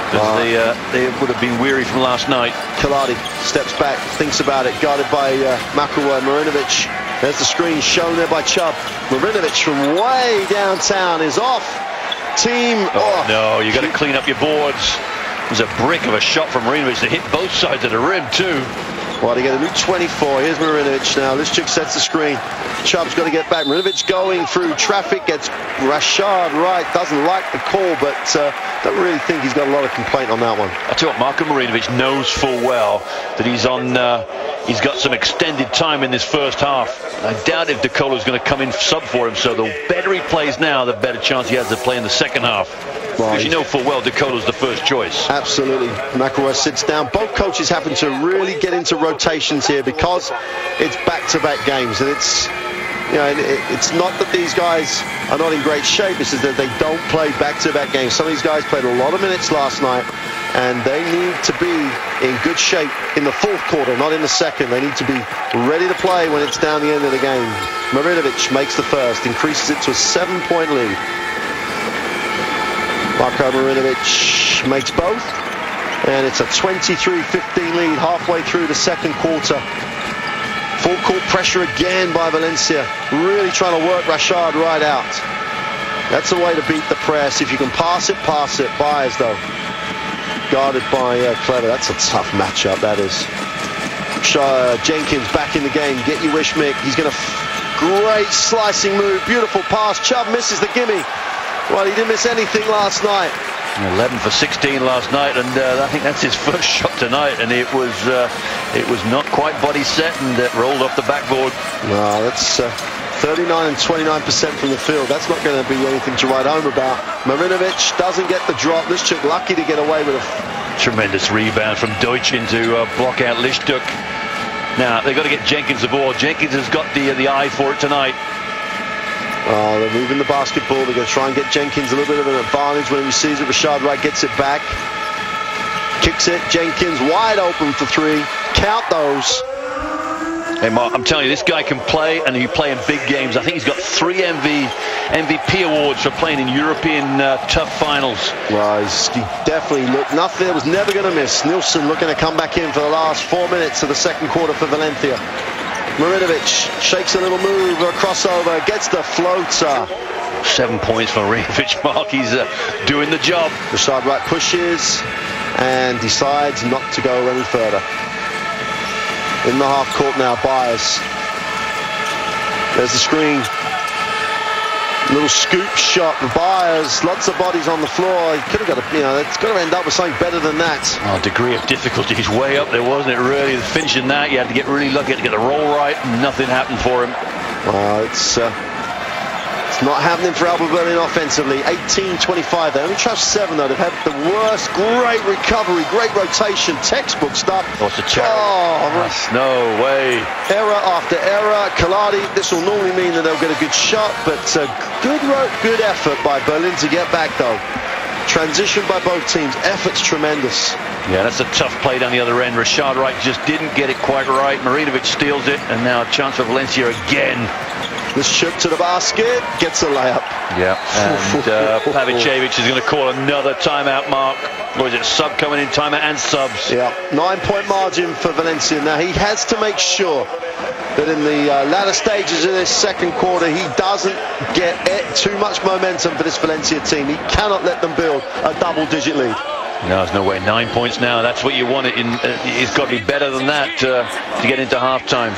Because Wow. they, uh, they would have been weary from last night. Kelati steps back, thinks about it, guarded by uh. Marinovic, there's the screen shown there by Chubb. Marinovic from way downtown is off. Team, Oh, no, you got to clean up your boards. There's a brick of a shot from Marinovic that hit both sides of the rim, too. To get a new 24. Here's Marinovic now. This chick sets the screen. Chubb's got to get back. Marinovic going through traffic. Gets Rashad Wright. Doesn't like the call, but uh, don't really think he's got a lot of complaint on that one. I tell you what, Marko Marinovic knows full well that he's on. Uh, he's got some extended time in this first half. I doubt if De Colo's going to come in sub for him. So the better he plays now, the better chance he has to play in the second half. Because you know full well De Colo's the first choice. Absolutely. McElroy sits down. Both coaches happen to really get into rotations here because it's back-to-back games, and it's you know, it, it's not that these guys are not in great shape. It's just that they don't play back-to-back games. Some of these guys played a lot of minutes last night, and they need to be in good shape in the fourth quarter, not in the second. They need to be ready to play when it's down the end of the game. Marinovic makes the first, increases it to a seven-point lead. Marko Marinovic makes both. And it's a 23-15 lead halfway through the second quarter. Full court pressure again by Valencia. Really trying to work Rashad Wright out. That's a way to beat the press. If you can pass it, pass it. Byars, though. Guarded by uh, Claver. That's a tough matchup, that is. Uh, Jenkins back in the game. Get you wish, Mick. He's going to... Great slicing move. Beautiful pass. Chubb misses the gimme. Well, he didn't miss anything last night. 11 for 16 last night, and uh, I think that's his first shot tonight, and it was uh, it was not quite body set, and it rolled off the backboard. No, that's uh, 39 and 29 percent from the field. That's not going to be anything to write home about. Marinovic doesn't get the drop. Lishchuk lucky to get away with a tremendous rebound from Dojcin to uh, block out Lishchuk. Now they've got to get Jenkins the ball. Jenkins has got the the eye for it tonight. Oh, they're moving the basketball. They're going to try and get Jenkins a little bit of an advantage when he sees it. Rashad Wright gets it back. Kicks it. Jenkins wide open for three. Count those. Hey, Mark, I'm telling you, this guy can play, and he play in big games. I think he's got three MV, MVP awards for playing in European uh, tough finals. Well, he definitely looked nothing. It was never going to miss. Nielsen looking to come back in for the last four minutes of the second quarter for Valencia. Marinovic shakes a little move, a crossover, gets the floater. Seven points for Marinovic. Mark, he's uh, doing the job. Rashad Wright pushes and decides not to go any further. In the half court now, Byars. There's the screen. Little scoop shot Byars. Lots of bodies on the floor. He could have got a, you know, it's got to end up with something better than that. Oh, degree of difficulty is way up there, wasn't it? Really, finishing that, you had to get really lucky to get the roll right. Nothing happened for him. Uh, it's uh, not happening for Alba Berlin offensively. 18-25. They only trust seven, though. They've had the worst. Great recovery, great rotation. Textbook stuff. What's a terrible. Oh, no way. Error after error. Kelati, this will normally mean that they'll get a good shot, but uh, good, good effort by Berlin to get back, though. Transition by both teams. Effort's tremendous. Yeah, that's a tough play down the other end. Rashad Wright just didn't get it quite right. Marinovic steals it, and now a chance for Valencia again. This chip to the basket gets a layup. Yeah, and uh, Pavicevic is going to call another timeout, Mark. Or is it sub coming in, timeout and subs? Yeah, nine-point margin for Valencia. Now, he has to make sure that in the uh, latter stages of this second quarter, he doesn't get too much momentum for this Valencia team. He cannot let them build a double-digit lead. No, there's no way. Nine points now. That's what you want. It in, uh, it's got to be better than that uh, to get into halftime.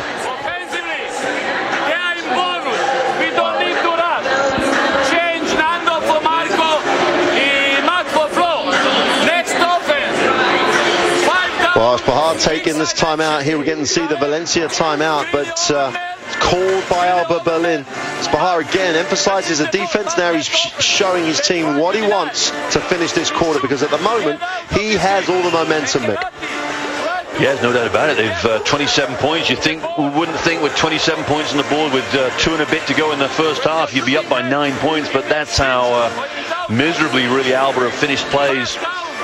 Taking this timeout here. We're getting to see the Valencia timeout, but uh, called by Alba Berlin. Spahija again emphasizes the defense. Now he's showing his team what he wants to finish this quarter because at the moment he has all the momentum, Mick. Yeah, no doubt about it. They've uh, 27 points. You think we wouldn't think with 27 points on the board with uh, two and a bit to go in the first half, you'd be up by nine points. But that's how uh, miserably really Alba have finished plays.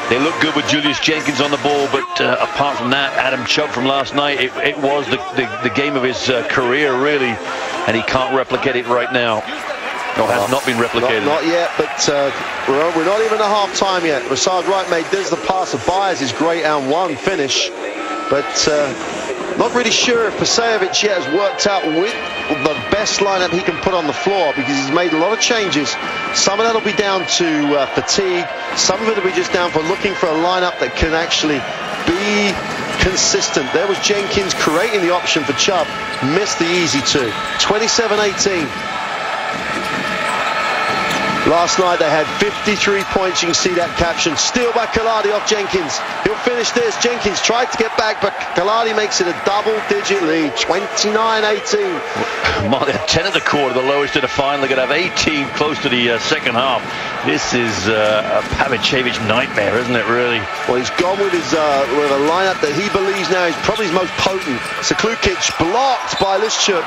They look good with Julius Jenkins on the ball, but uh, apart from that, Adam Chubb from last night, it, it was the, the, the, game of his uh, career, really, and he can't replicate it right now. No, has not been replicated. Not, not yet, but uh, we're, we're, not even at half time yet. Rashad Wright made this the pass of Byars is great and one finish, but uh, not really sure if Pavicevic yet has worked out with the best lineup he can put on the floor because he's made a lot of changes. Some of that will be down to uh, fatigue. Some of it will be just down for looking for a lineup that can actually be consistent. There was Jenkins creating the option for Chubb. Missed the easy two. 27-18. Last night they had 53 points. You can see that caption. Steal by Kelati off Jenkins. He'll finish this. Jenkins tried to get back, but Kelati makes it a double-digit lead, 29-18. Mark, 10 of the quarter, the lowest of the final. They're going to have 18 close to the uh, second half. This is uh, a Pavicevic nightmare, isn't it, really? Well, he's gone with his uh, with a lineup that he believes now is probably his most potent. Sekulic blocked by Lishchuk.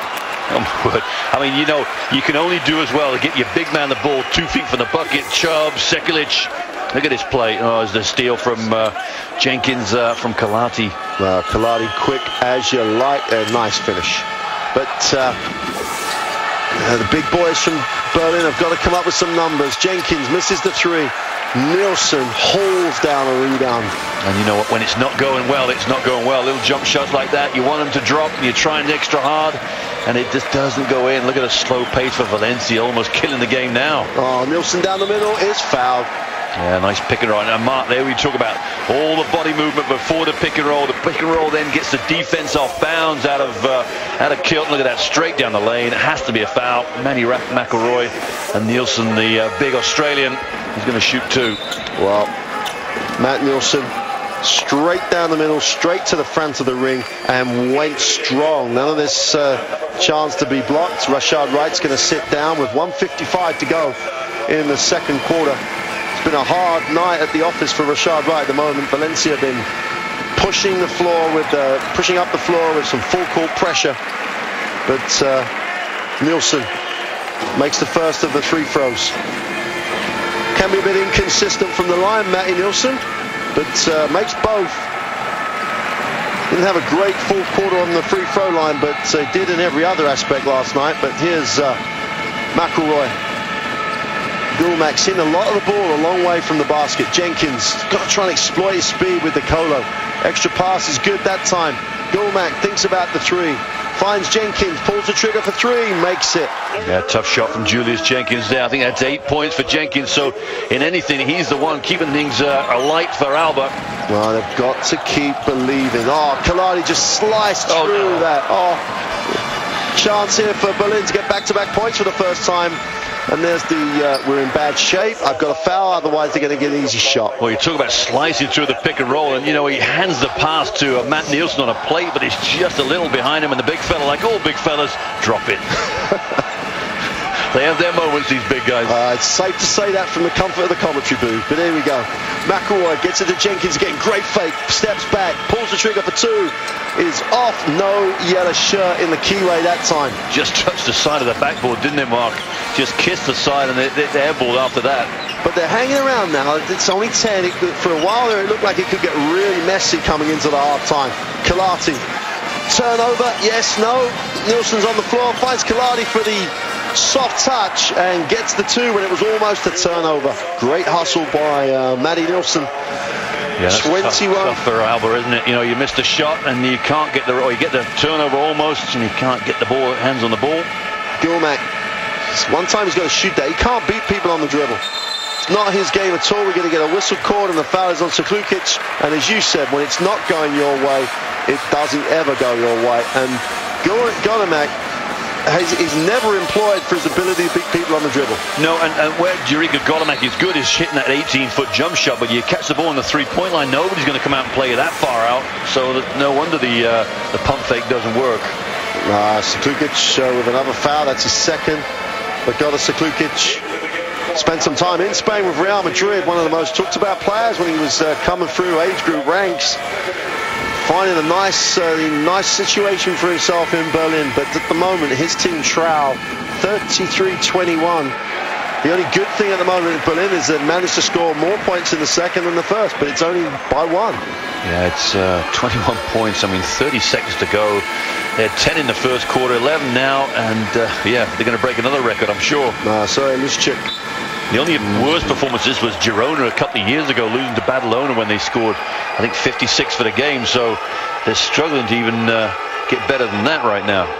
I mean, you know, you can only do as well to get your big man the ball two feet from the bucket. Chubb, Sekulic. Look at this play. Oh, it's the steal from uh, Jenkins uh, from Kelati. Well, Kelati quick as you like. A nice finish. But uh, uh, the big boys from Berlin have got to come up with some numbers. Jenkins misses the three. Nielsen holds down a rebound. And you know what? When it's not going well, it's not going well. Little jump shots like that, you want them to drop, and you're trying extra hard, and it just doesn't go in. Look at the slow pace for Valencia, almost killing the game now. Oh, Nielsen down the middle is fouled. Yeah, nice pick and roll. Now, Mark, there we talk about all the body movement before the pick and roll. The pick and roll then gets the defense off bounds out of uh, out of kilt. Look at that, straight down the lane. It has to be a foul. Manny McElroy and Nielsen, the uh, big Australian, is going to shoot two. Well, Matt Nielsen straight down the middle, straight to the front of the ring, and went strong. None of this uh, chance to be blocked. Rashad Wright's going to sit down with 155 to go in the second quarter. It's been a hard night at the office for Rashad Wright at the moment. Valencia been pushing the floor with uh, pushing up the floor with some full court pressure. But uh, Nielsen makes the first of the three throws. Can be a bit inconsistent from the line, Matty Nielsen, but uh, makes both. Didn't have a great fourth quarter on the free throw line, but uh, did in every other aspect last night. But here's uh, McElroy Golemac seen a lot of the ball a long way from the basket. Jenkins got to try and exploit his speed with De Colo. Extra pass is good that time. Golemac thinks about the three. Finds Jenkins, pulls the trigger for three, makes it. Yeah, tough shot from Julius Jenkins there. I think that's eight points for Jenkins. So in anything, he's the one keeping things uh, alight for Alba. Well, they've got to keep believing. Oh, Kelati just sliced oh, through no. that. Oh, chance here for Berlin to get back-to-back -back points for the first time. And there's the, uh, we're in bad shape. I've got a foul, otherwise they're going to get an easy shot. Well, you talk about slicing through the pick and roll, and, you know, he hands the pass to uh, Matt Nielsen on a plate, but he's just a little behind him, and the big fella, like all big fellas, drop it. They have their moments, these big guys. Uh, it's safe to say that from the comfort of the commentary booth. But here we go. McElroy gets it to Jenkins, getting great fake, steps back, pulls the trigger for two, is off. No yellow shirt in the keyway that time. Just touched the side of the backboard, didn't they, Mark? Just kissed the side and they, they, they airballed after that. But they're hanging around now. It's only 10. It, for a while there, it looked like it could get really messy coming into the half time. Kelati turnover, yes, no. Nielsen's on the floor, finds Kelati for the soft touch and gets the two when it was almost a turnover. Great hustle by uh, Matty Nielsen. Yeah, 21. Tough, tough for Alba, isn't it? You know, you missed a shot and you can't get the, or you get the turnover almost and you can't get the ball, hands on the ball. Golemac, one time he's going to shoot that. He can't beat people on the dribble. It's not his game at all. We're going to get a whistle called and the foul is on Sekulic. And as you said, when it's not going your way, it doesn't ever go your way. And Golemac he's never employed for his ability to beat people on the dribble. No, and, and where Jurica Golemac is good is hitting that 18-foot jump shot, but you catch the ball on the three-point line, nobody's going to come out and play you that far out, so no wonder the uh, the pump fake doesn't work. Uh, Sekulic uh, with another foul, that's his second. But Goda Sekulic spent some time in Spain with Real Madrid, one of the most talked about players when he was uh, coming through age group ranks finding a nice, uh, nice situation for himself in Berlin. But at the moment, his team Trau, 33-21. The only good thing at the moment in Berlin is they managed to score more points in the second than the first, but it's only by one. Yeah, it's uh, 21 points. I mean, 30 seconds to go. They're 10 in the first quarter, 11 now, and uh, yeah, they're going to break another record, I'm sure. Uh, sorry, Lishchuk the only worst performances was Girona a couple of years ago, losing to Badalona when they scored, I think, 56 for the game. So they're struggling to even uh, get better than that right now.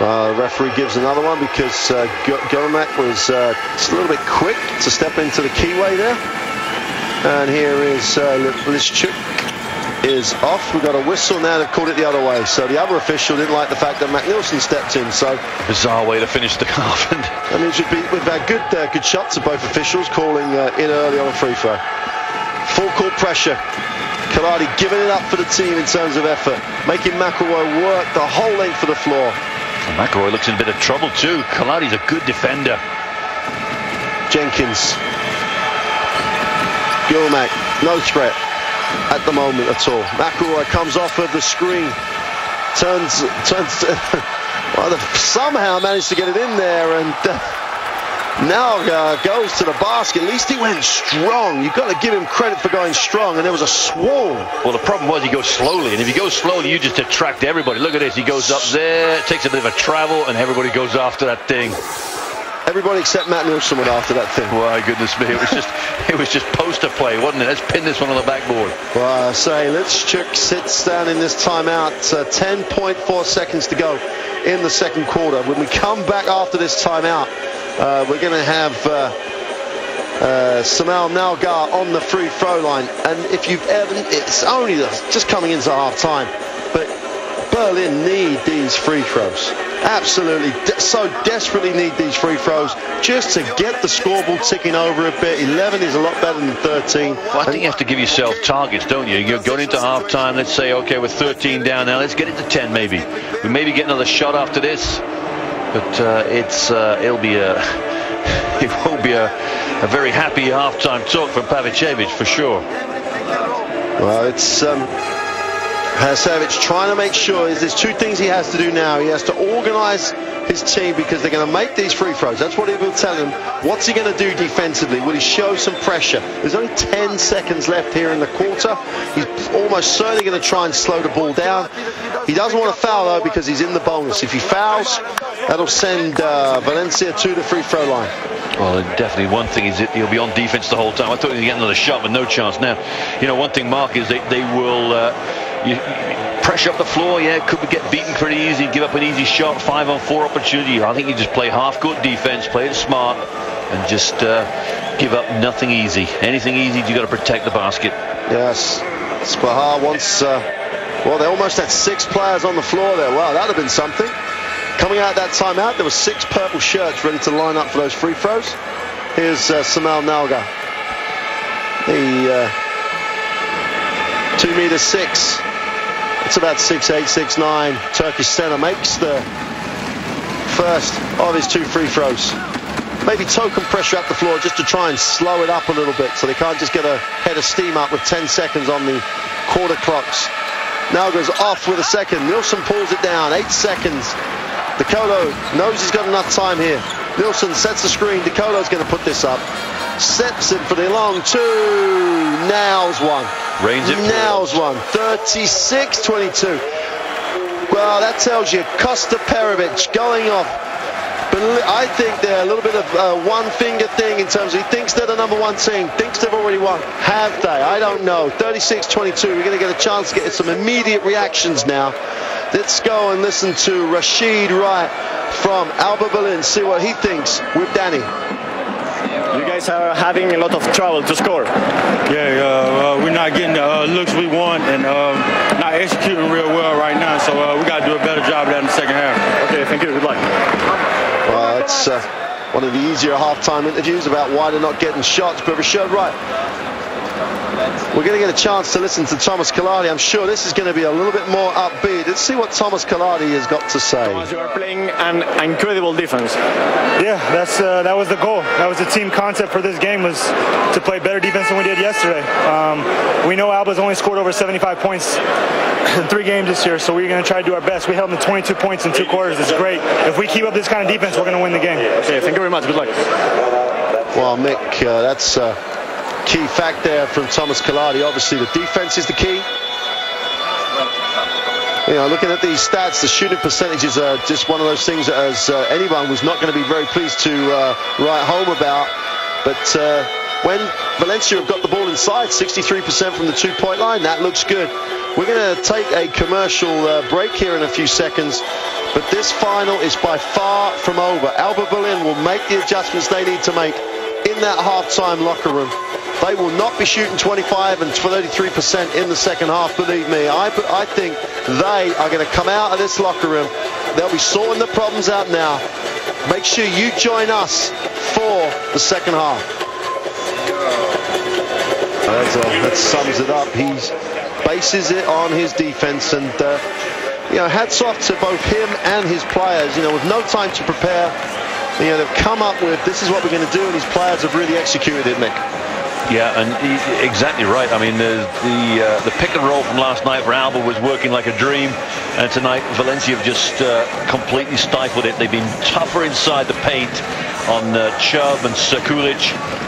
Uh, the referee gives another one because uh, was uh, a little bit quick to step into the keyway there. And here is uh, Lishchuk is off. We've got a whistle now. They've called it the other way. So the other official didn't like the fact that McNilson stepped in. So bizarre way to finish the half. I mean, should be, had good, uh, good shots of both officials calling uh, in early on a free throw. Full court pressure. Kelati giving it up for the team in terms of effort, making McElroy work the whole length of the floor. McElroy looks in a bit of trouble too. Kelati's a good defender. Jenkins. Golemac, no threat at the moment at all. McElroy comes off of the screen, turns, turns, well, somehow managed to get it in there and uh, now uh, goes to the basket. At least he went strong. You've got to give him credit for going strong, and there was a swarm. Well, the problem was he goes slowly, and if you go slowly, you just attract everybody. Look at this. He goes up there, takes a bit of a travel, and everybody goes after that thing. Everybody except Matt Nielsen went after that thing. My goodness me, it was just it was just poster play, wasn't it? Let's pin this one on the backboard. Well, I say Lishchuk sits down in this timeout. Uh, 10.4 seconds to go in the second quarter. When we come back after this timeout, uh, we're going to have uh, uh, Samuel Nalgar on the free throw line. And if you've ever, it's only just coming into half time, but Berlin need these free throws absolutely de so desperately need these free throws just to get the scoreboard ticking over a bit. 11 is a lot better than 13. Well, I think you have to give yourself targets, don't you? You're going into halftime. Let's say, okay, we're 13 down now. Let's get it to 10, maybe. We maybe get another shot after this, but uh, it's uh, it'll be a it won't be a, a very happy halftime talk from Pavicevic for sure. Well, it's. Um, Savage trying to make sure is there's two things he has to do now. He has to organize his team because they're going to make these free throws. That's what he will tell him. What's he going to do defensively? Will he show some pressure? There's only 10 seconds left here in the quarter. He's almost certainly going to try and slow the ball down. He doesn't want to foul though because he's in the bonus. If he fouls, that'll send uh, Valencia to the free throw line. Well, definitely one thing is that he'll be on defense the whole time. I thought he'd get another shot, but no chance now. You know, one thing, Mark, is they, they will uh, you, pressure up the floor, yeah, could get beaten pretty easy, give up an easy shot, five on four opportunity. I think you just play half good defense, play it smart, and just uh, give up nothing easy. Anything easy, you got to protect the basket. Yes, Spahija wants. Uh, well, they almost had six players on the floor there. Wow, that'd have been something. Coming out that timeout, there were six purple shirts ready to line up for those free throws. Here's uh, Samuel Nalga. The uh, two meter six it's about six eight, six nine. Turkish center makes the first of his two free throws. Maybe token pressure up the floor just to try and slow it up a little bit so they can't just get a head of steam up with 10 seconds on the quarter clocks. Now goes off with a second. Nielsen pulls it down. Eight seconds. De Colo knows he's got enough time here. Nielsen sets the screen. De Colo's going to put this up. Steps in for the long two. Nails one. Rains it Nails one. 36-22. Well, that tells you Kosta Perovic going off. But I think they're a little bit of a one finger thing in terms of he thinks they're the number one team, thinks they've already won. Have they? I don't know. 36-22. We're going to get a chance to get some immediate reactions now. Let's go and listen to Rashad Wright from Alba Berlin, see what he thinks with Danny. You guys are having a lot of trouble to score. Yeah, uh, uh, we're not getting the uh, looks we want and um, not executing real well right now. So uh, we got to do a better job of that in the second half. Okay, thank you. Good luck. Well, it's uh, one of the easier halftime interviews about why they're not getting shots, but Rashid Wright we're going to get a chance to listen to Thomas Kelati. I'm sure this is going to be a little bit more upbeat. Let's see what Thomas Kelati has got to say. Thomas, you are playing an incredible defense. Yeah, that's uh, that was the goal. That was the team concept for this game was to play better defense than we did yesterday. Um, we know Alba's only scored over 75 points in three games this year, so we're going to try to do our best. We held them to 22 points in two quarters. It's great. If we keep up this kind of defense, we're going to win the game. Okay, thank you very much. Good luck. Well, Mick, uh, that's. Uh, key fact there from Thomas Kelati. Obviously, the defense is the key. You know, looking at these stats, the shooting percentages are just one of those things that as uh, anyone was not going to be very pleased to uh, write home about. But uh, when Valencia have got the ball inside, 63% from the two-point line, that looks good. We're going to take a commercial uh, break here in a few seconds, but this final is by far from over. Alba Berlin will make the adjustments they need to make in that halftime locker room. They will not be shooting 25 and 33% in the second half, believe me. I, I think they are going to come out of this locker room. They'll be sorting the problems out now. Make sure you join us for the second half. that sums it up. He bases it on his defense and uh, you know, hats off to both him and his players. You know, with no time to prepare, you know, they've come up with this is what we're going to do, and his players have really executed it, Mick. Yeah, and exactly right. I mean, the the, uh, the pick and roll from last night for Alba was working like a dream, and tonight Valencia have just uh, completely stifled it. They've been tougher inside the paint on uh, Chubb and Sekulic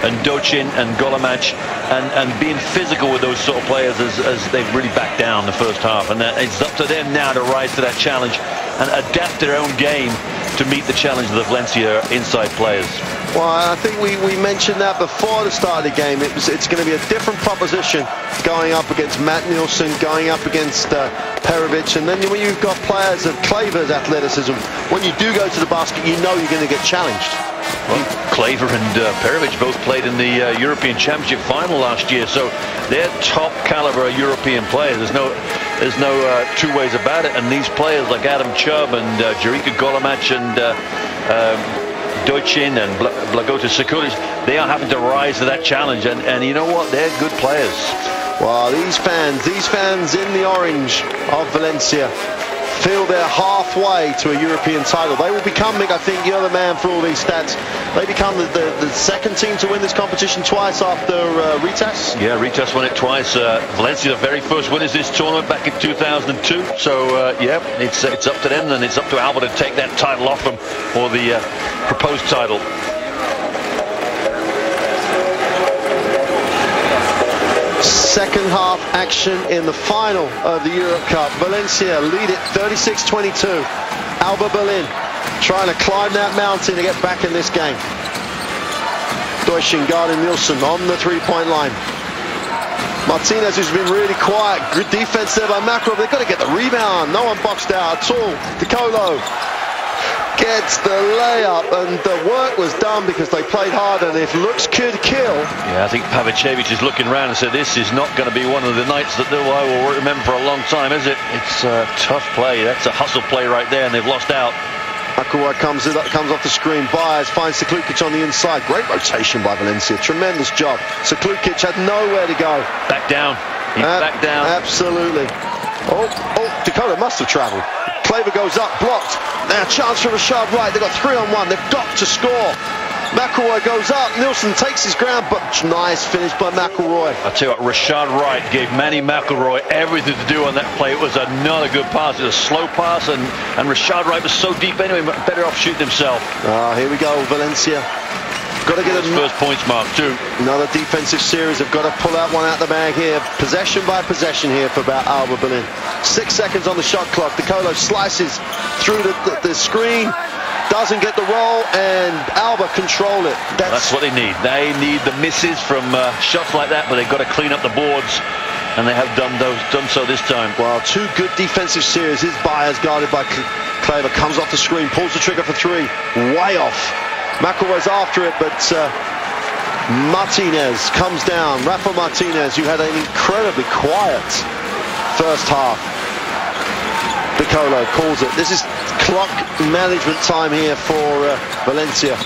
and Dojcin and Golemac, and, and being physical with those sort of players as, as they've really backed down the first half. And it's up to them now to rise to that challenge and adapt their own game to meet the challenge of the Valencia inside players. Well, I think we, we mentioned that before the start of the game. It was, it's going to be a different proposition going up against Matt Nielsen, going up against uh, Perovic, and then when you've got players of Claver's athleticism, when you do go to the basket, you know you're going to get challenged. Well, Claver and uh, Perovic both played in the uh, European Championship final last year, so they're top caliber European players. There's no there's no uh, two ways about it. And these players like Adam Chubb and uh, Jurica Golemac and uh, um, Dojcin and Bl Blagota Sekulic, they are having to rise to that challenge. And, and you know what? They're good players. Well, these fans, these fans in the orange of Valencia feel they're halfway to a European title. They will become, Mick, I think the man for all these stats. They become the, the, the second team to win this competition twice after uh, Rytas. Yeah, Rytas won it twice. Uh, Valencia, the very first winners this tournament back in 2002. So, uh, yeah, it's, it's up to them and it's up to Alba to take that title off them or the uh, proposed title. Second half action in the final of the Europe Cup. Valencia lead it 36-22. Alba Berlin trying to climb that mountain to get back in this game. Dojcin guarding Nielsen on the three-point line. Martinez, who's been really quiet. Good defense there by Makarov. They've got to get the rebound. No one boxed out at all. De Colo gets the layup and the work was done because they played hard and if looks could kill yeah I think Pavicevic is looking around and said this is not going to be one of the nights that I will remember for a long time is it it's a tough play that's a hustle play right there and they've lost out Akua comes, comes off the screen. Baez finds Sekulic on the inside. Great rotation by Valencia. Tremendous job. Sekulic had nowhere to go. Back down. He's uh, back down. Absolutely. Oh, oh, Dakota must have traveled. Claver goes up, blocked. Now chance for Rashad Wright. They've got three on one. They've got to score. McElroy goes up. Nielsen takes his ground, but nice finish by McElroy. I tell you what, Rashad Wright gave Manny McElroy everything to do on that play. It was another good pass. It was a slow pass, and, and Rashad Wright was so deep anyway, better off shooting himself. Ah, here we go, Valencia. Got to get his first points mark too. Another defensive series. They've got to pull out one out the bag here. Possession by possession here for about Alba Berlin. Six seconds on the shot clock. De Colo slices through the, the, the screen doesn't get the roll, and Alba control it. That's, That's what they need. They need the misses from uh, shots like that, but they've got to clean up the boards, and they have done those, done so this time. Well, two good defensive series. His Baez guarded by Claver comes off the screen, pulls the trigger for three, way off. McElroy's after it, but uh, Martinez comes down. Rafa Martinez, who had an incredibly quiet first half. De Colo calls it. This is clock management time here for uh, Valencia.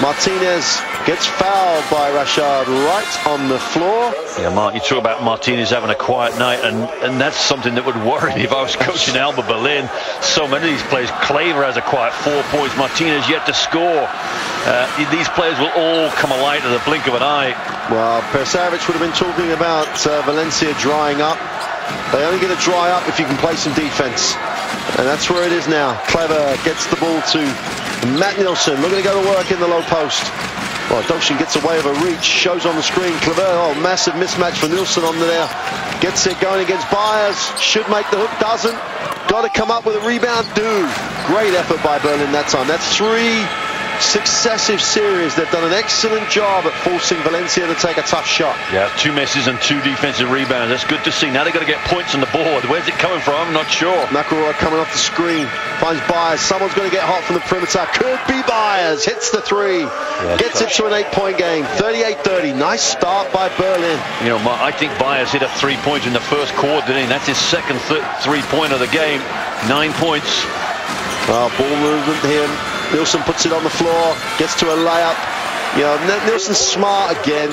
Martinez gets fouled by Rashad Wright on the floor. Yeah, Mark, you talk about Martinez having a quiet night, and, and that's something that would worry me if I was coaching Alba Berlin. So many of these players, Claver has a quiet four points, Martinez yet to score. Uh, these players will all come alight at the blink of an eye. Well, Pavicevic would have been talking about uh, Valencia drying up. They only get to dry up if you can play some defense. And that's where it is now. Claver gets the ball to Matt Nielsen. Looking to go to work in the low post. Well, Dojcin gets away of a reach, shows on the screen. Claver, oh, massive mismatch for Nielsen on there. Gets it going against Baez. Should make the hook, doesn't. Got to come up with a rebound. Do. Great effort by Berlin that time. That's three successive series. They've done an excellent job at forcing Valencia to take a tough shot. Yeah, two misses and two defensive rebounds. That's good to see. Now they've got to get points on the board. Where's it coming from? I'm not sure. McElroy coming off the screen. Finds Baez. Someone's going to get hot from the perimeter. Could be Baez. Hits the three. Yeah, Gets it to an eight-point game. 38-30. Nice start by Berlin. You know, I think Baez hit a three-point in the first quarter, didn't he? That's his second th three-point of the game. Nine points. Well, ball movement here. Nielsen puts it on the floor, gets to a layup. You know, Nielsen's smart again.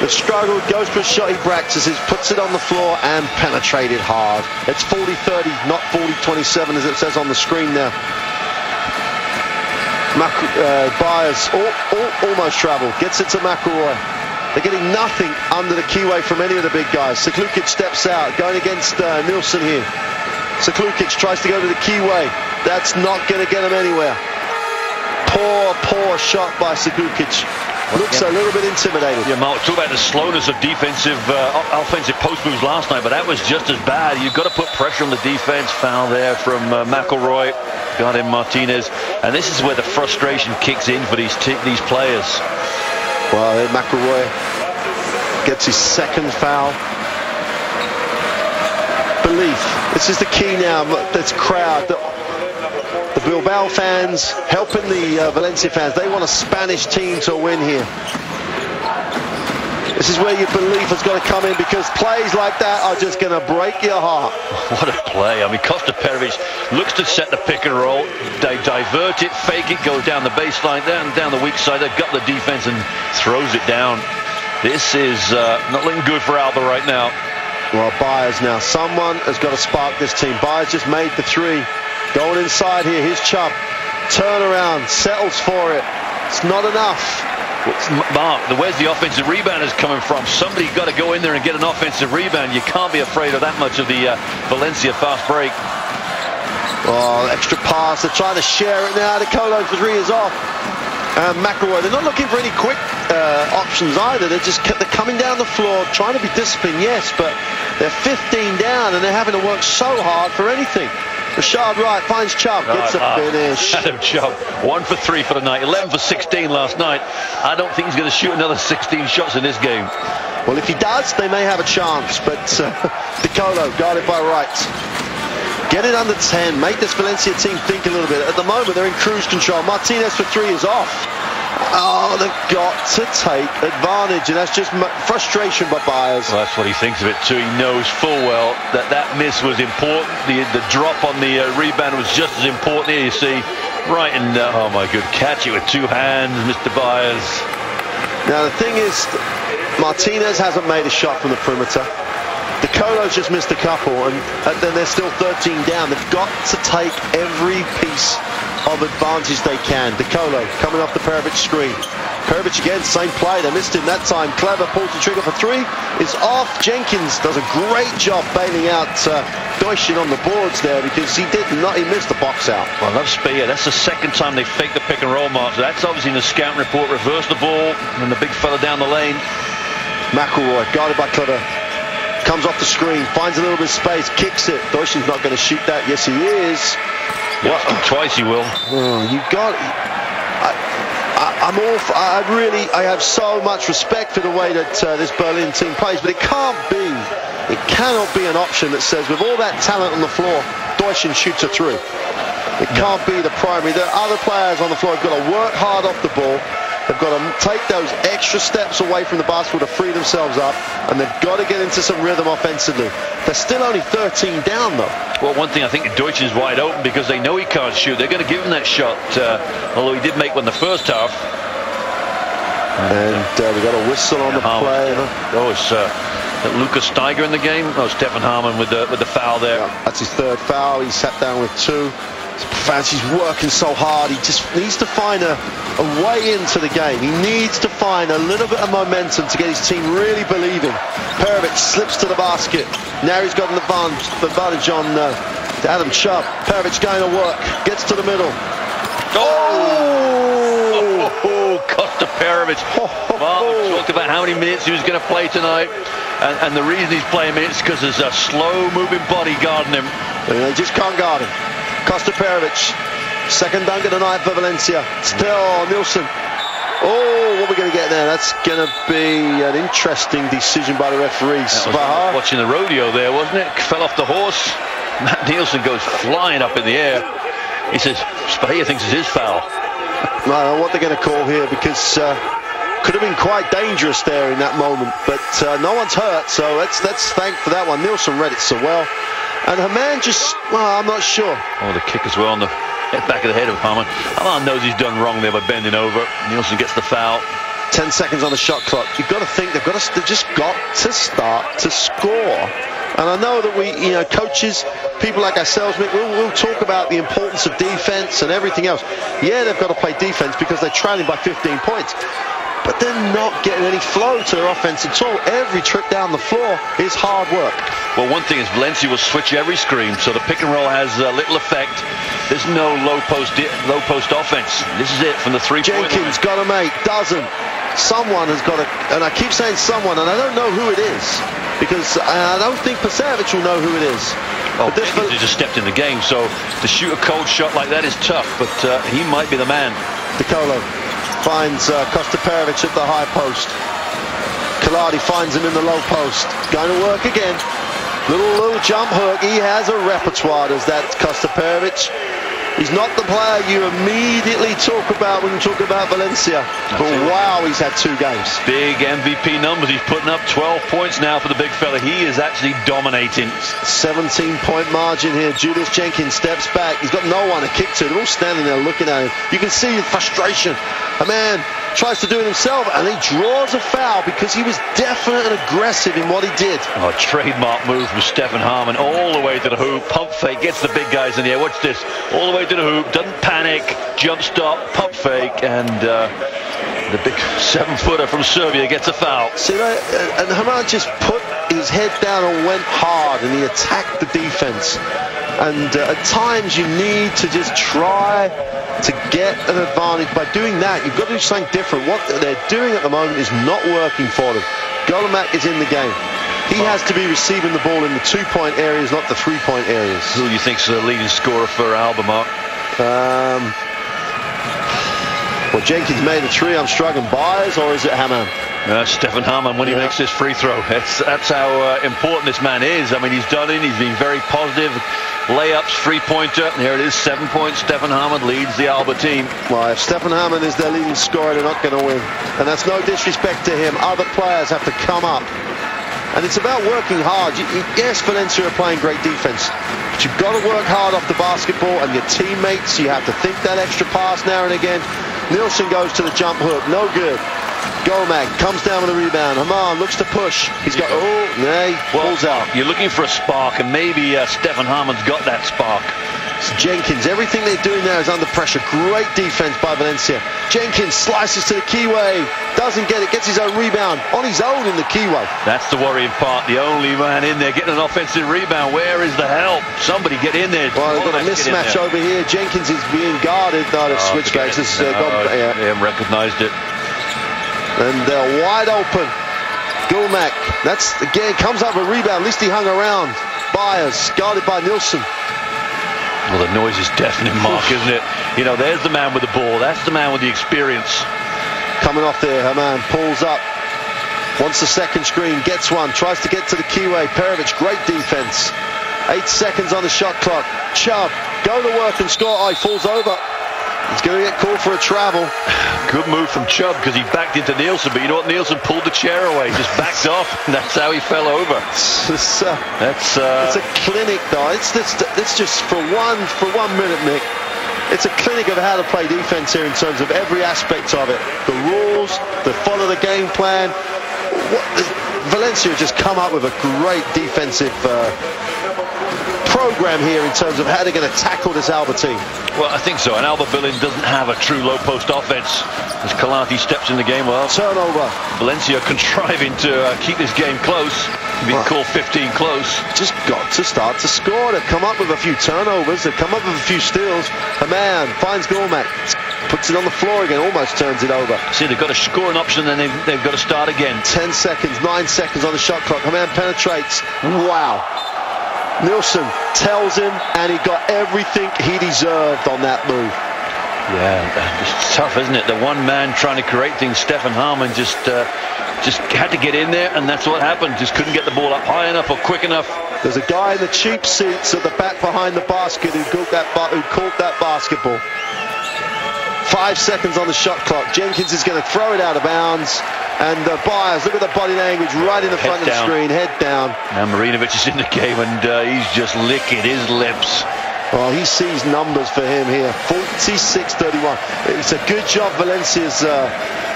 The struggle goes for a shot he practices, puts it on the floor and penetrated hard. It's 40-30, not 40-27 as it says on the screen there. Mac uh, Baez almost travel, gets it to McElroy. They're getting nothing under the keyway from any of the big guys. Sekulic steps out, going against uh, here. Sekulic tries to go to the keyway. That's not going to get him anywhere. Poor, poor shot by Sekulic. looks a little bit intimidated. Yeah, Mark, talk about the slowness of defensive, uh, offensive post moves last night, but that was just as bad. You've got to put pressure on the defense. Foul there from uh, McElroy, got him Martinez, and this is where the frustration kicks in for these these players. Well, McElroy gets his second foul. Belief. This is the key now. This crowd, the Bilbao fans helping the uh, Valencia fans. They want a Spanish team to win here. This is where your belief has got to come in because plays like that are just going to break your heart. What a play. I mean, Kosta Perovic looks to set the pick and roll. They divert it, fake it, goes down the baseline, down, down the weak side. They've got the defense and throws it down. This is uh, not looking good for Alba right now. Well, Byars now. Someone has got to spark this team. Byars just made the three. Going inside here. Here's Chubb. Turn around. Settles for it. It's not enough. Mark, where's the offensive rebounders coming from? Somebody got to go in there and get an offensive rebound. You can't be afraid of that much of the uh, Valencia fast break. Oh, extra pass. They're trying to share it now. De Colo three is off and McElroy. They're not looking for any quick uh, options either. They're just they're coming down the floor, trying to be disciplined, yes, but they're 15 down and they're having to work so hard for anything. Rashad Wright finds Chubb, gets a finish. Adam Chubb, one for three for the night, 11 for 16 last night. I don't think he's going to shoot another 16 shots in this game. Well, if he does, they may have a chance, but uh, De Colo guarded by Wright. Get it under 10. Make this Valencia team think a little bit. At the moment, they're in cruise control. Martinez for three is off. Oh, they've got to take advantage, and that's just frustration by Byars. Well, that's what he thinks of it too. He knows full well that that miss was important. The, the drop on the uh, rebound was just as important. Here you see, right in, uh, oh my good, catch it with two hands, Mr. Byars. Now the thing is, Martinez hasn't made a shot from the perimeter. The Colos just missed a couple, and, and then they're still 13 down. They've got to take every piece of advantage they can. De Colo coming off the Perovic screen. Perovic again, same play. They missed him that time. Claver pulls the trigger for three. Is off. Jenkins does a great job bailing out uh, Dojcin on the boards there because he did not. He missed the box out. Well, that's Spear. That's the second time they faked the pick and roll mark. So that's obviously in the scout report. Reverse the ball and the big fella down the lane. McElroy guarded by Claver comes off the screen, finds a little bit of space, kicks it. Dojcin's not going to shoot that. Yes, he is. Well, twice you will. Oh, you got. I, am all. For, I really. I have so much respect for the way that uh, this Berlin team plays, but it can't be. It cannot be an option that says, with all that talent on the floor, Dojcin shoots a through. It can't be the primary. There are other players on the floor who've got to work hard off the ball. They've got to take those extra steps away from the basketball to free themselves up, and they've got to get into some rhythm offensively. They're still only 13 down, though. Well, one thing I think Deutsch is wide open because they know he can't shoot. They're going to give him that shot, uh, although he did make one the first half. And uh, we got a whistle on the play. Oh, it's uh, Lucca Staiger in the game. Oh, Steffen Hamann with the with the foul there. Yeah, that's his third foul. He sat down with two. Fans, he's working so hard. He just needs to find a, a way into the game. He needs to find a little bit of momentum to get his team really believing. Perovic slips to the basket. Now he's got an advantage, advantage on uh, Adam Chubb. Perovic going to work. Gets to the middle. Oh! oh, oh, oh Kosta Perovic. Well, we talked about how many minutes he was going to play tonight. And, and, the reason he's playing minutes because there's a slow-moving body guarding him. And they just can't guard him. Kosta Perovic. Second dunk of the night for Valencia. Still Nielsen. Oh, what are we going to get there? That's going to be an interesting decision by the referees. Watching the rodeo there, wasn't it? Fell off the horse. Matt Nielsen goes flying up in the air. He says, Spahija thinks it's his foul. I don't know what they're going to call here because uh, could have been quite dangerous there in that moment. But uh, no one's hurt, so let's, let's thank for that one. Nielsen read it so well. And her man just, well, I'm not sure. Oh, the kick as well on the back of the head of Hamann. Hamann knows he's done wrong there by bending over. Nielsen gets the foul. 10 seconds on the shot clock. You've got to think they've got to, they've just got to start to score. And I know that we, you know, coaches, people like ourselves, we'll, we'll talk about the importance of defense and everything else. Yeah, they've got to play defense because they're trailing by 15 points but they're not getting any flow to their offense at all. Every trip down the floor is hard work. Well, one thing is Valencia will switch every screen, so the pick and roll has uh, little effect. There's no low post low post offense. This is it from the three Jenkins got a make, doesn't. someone has got to, and I keep saying someone, and I don't know who it is, because I don't think Pasevic will know who it is. Oh, but this he just stepped in the game, so to shoot a cold shot like that is tough, but uh, he might be the man. De Colo finds uh, Kosta Perovic at the high post. Kelati finds him in the low post. Going to work again. Little, little jump hook. He has a repertoire, does that Kosta Perovic. He's not the player you immediately talk about when you talk about Valencia. But wow, he's had two games. Big MVP numbers. He's putting up 12 points now for the big fella. He is actually dominating. 17 point margin here. Julius Jenkins steps back. He's got no one to kick to. They're all standing there looking at him. You can see the frustration. A man tries to do it himself and he draws a foul because he was definite and aggressive in what he did. Oh, trademark move from Steffen Hamann all the way to the hoop. Pump fake, gets the big guys in the air. Watch this. All the way to the hoop, doesn't panic, jump stop, pump fake, and uh, the big seven-footer from Serbia gets a foul. See that? And Hamann just put his head down and went hard and he attacked the defense. And uh, at times you need to just try to get an advantage. By doing that, you've got to do something different. What they're doing at the moment is not working for them. Golemac is in the game. He has to be receiving the ball in the two-point areas, not the three-point areas. Who do you think's the leading scorer for Alba, Mark? Um, well, Jenkins made a three. I'm struggling. Byars or is it Hamann? Uh, Steffen Hamann when he yeah. makes this free throw. That's that's how uh, important this man is. I mean, he's done it. He's been very positive. Layups, three-pointer. Here it is, seven points. Steffen Hamann leads the Alba team. Well, if Steffen Hamann is their leading scorer, they're not going to win. And that's no disrespect to him. Other players have to come up. And it's about working hard. yes, Valencia are playing great defense. But you've got to work hard off the basketball and your teammates. You have to think that extra pass now and again. Nielsen goes to the jump hook. No good. Golemac comes down with a rebound. Hamann looks to push. He's got, oh, nay, pulls out. You're looking for a spark, and maybe uh, Steffen Hamann's got that spark. Jenkins, everything they're doing there is under pressure. Great defense by Valencia. Jenkins slices to the keyway, doesn't get it, gets his own rebound on his own in the keyway. That's the worrying part. The only man in there getting an offensive rebound. Where is the help? Somebody get in there. Well, they've got a mismatch over here. Jenkins is being guarded. No, the oh, switchbacks. Uh, no, yeah. They haven't recognized it. And they're wide open. Golemac, that's again comes up a rebound. At least he hung around. Byars guarded by Nielsen. Well, the noise is deafening, Mark, isn't it? You know, there's the man with the ball. That's the man with the experience. Coming off there, Hamann pulls up. Wants the second screen, gets one, tries to get to the keyway. Perovic, great defense. Eight seconds on the shot clock. Chubb, go to work and score. Oh, he falls over. He's going to get called for a travel. Good move from Chubb because he backed into Nielsen, but you know what? Nielsen pulled the chair away, just backed off, and that's how he fell over. It's, uh, that's uh, it's a clinic, though. It's just, it's just for one for one minute, Nick. It's a clinic of how to play defense here in terms of every aspect of it. The rules, the follow the game plan. What, Valencia just come up with a great defensive uh, program here in terms of how they're going to tackle this Alba team? Well, I think so. And Alba Berlin doesn't have a true low post offense. As Kelati steps in the game, well, turnover. Valencia contriving to uh, keep this game close. Being well, called 15 close. Just got to start to score. They've come up with a few turnovers. They've come up with a few steals. A man finds Golemac, puts it on the floor again, almost turns it over. See, they've got a scoring option, and then they've, they've got to start again. 10 seconds, 9 seconds on the shot clock. A man penetrates. Wow. Nielsen tells him, and he got everything he deserved on that move. Yeah, it's tough, isn't it? The one man trying to create things, Steffen Hamann, just uh, just had to get in there, and that's what happened. Just couldn't get the ball up high enough or quick enough. There's a guy in the cheap seats at the back behind the basket who caught that, who caught that basketball. Five seconds on the shot clock. Jenkins is going to throw it out of bounds. And uh, Byars, look at the body language right in the head front down. of the screen, head down. Now Marinovic is in the game and uh, he's just licking his lips. Well, he sees numbers for him here. 46-31. It's a good job Valencia's uh,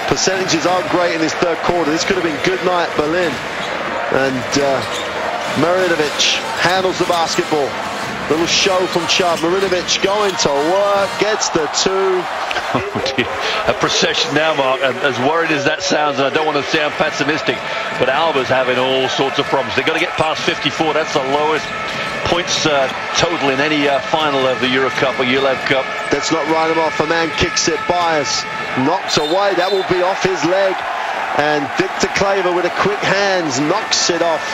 percentages aren't great in this third quarter. This could have been good night Berlin. And uh, Marinovic handles the basketball. Little show from Chubb. Marinovic going to work, gets the two. a procession now, Mark. As worried as that sounds, and I don't want to sound pessimistic, but Alba's having all sorts of problems. They've got to get past 54. That's the lowest points uh, total in any uh, final of the Euro Cup or ULEB Cup. Let's not write him off. A man kicks it. Byars knocks away. That will be off his leg. And Victor Claver with a quick hands knocks it off.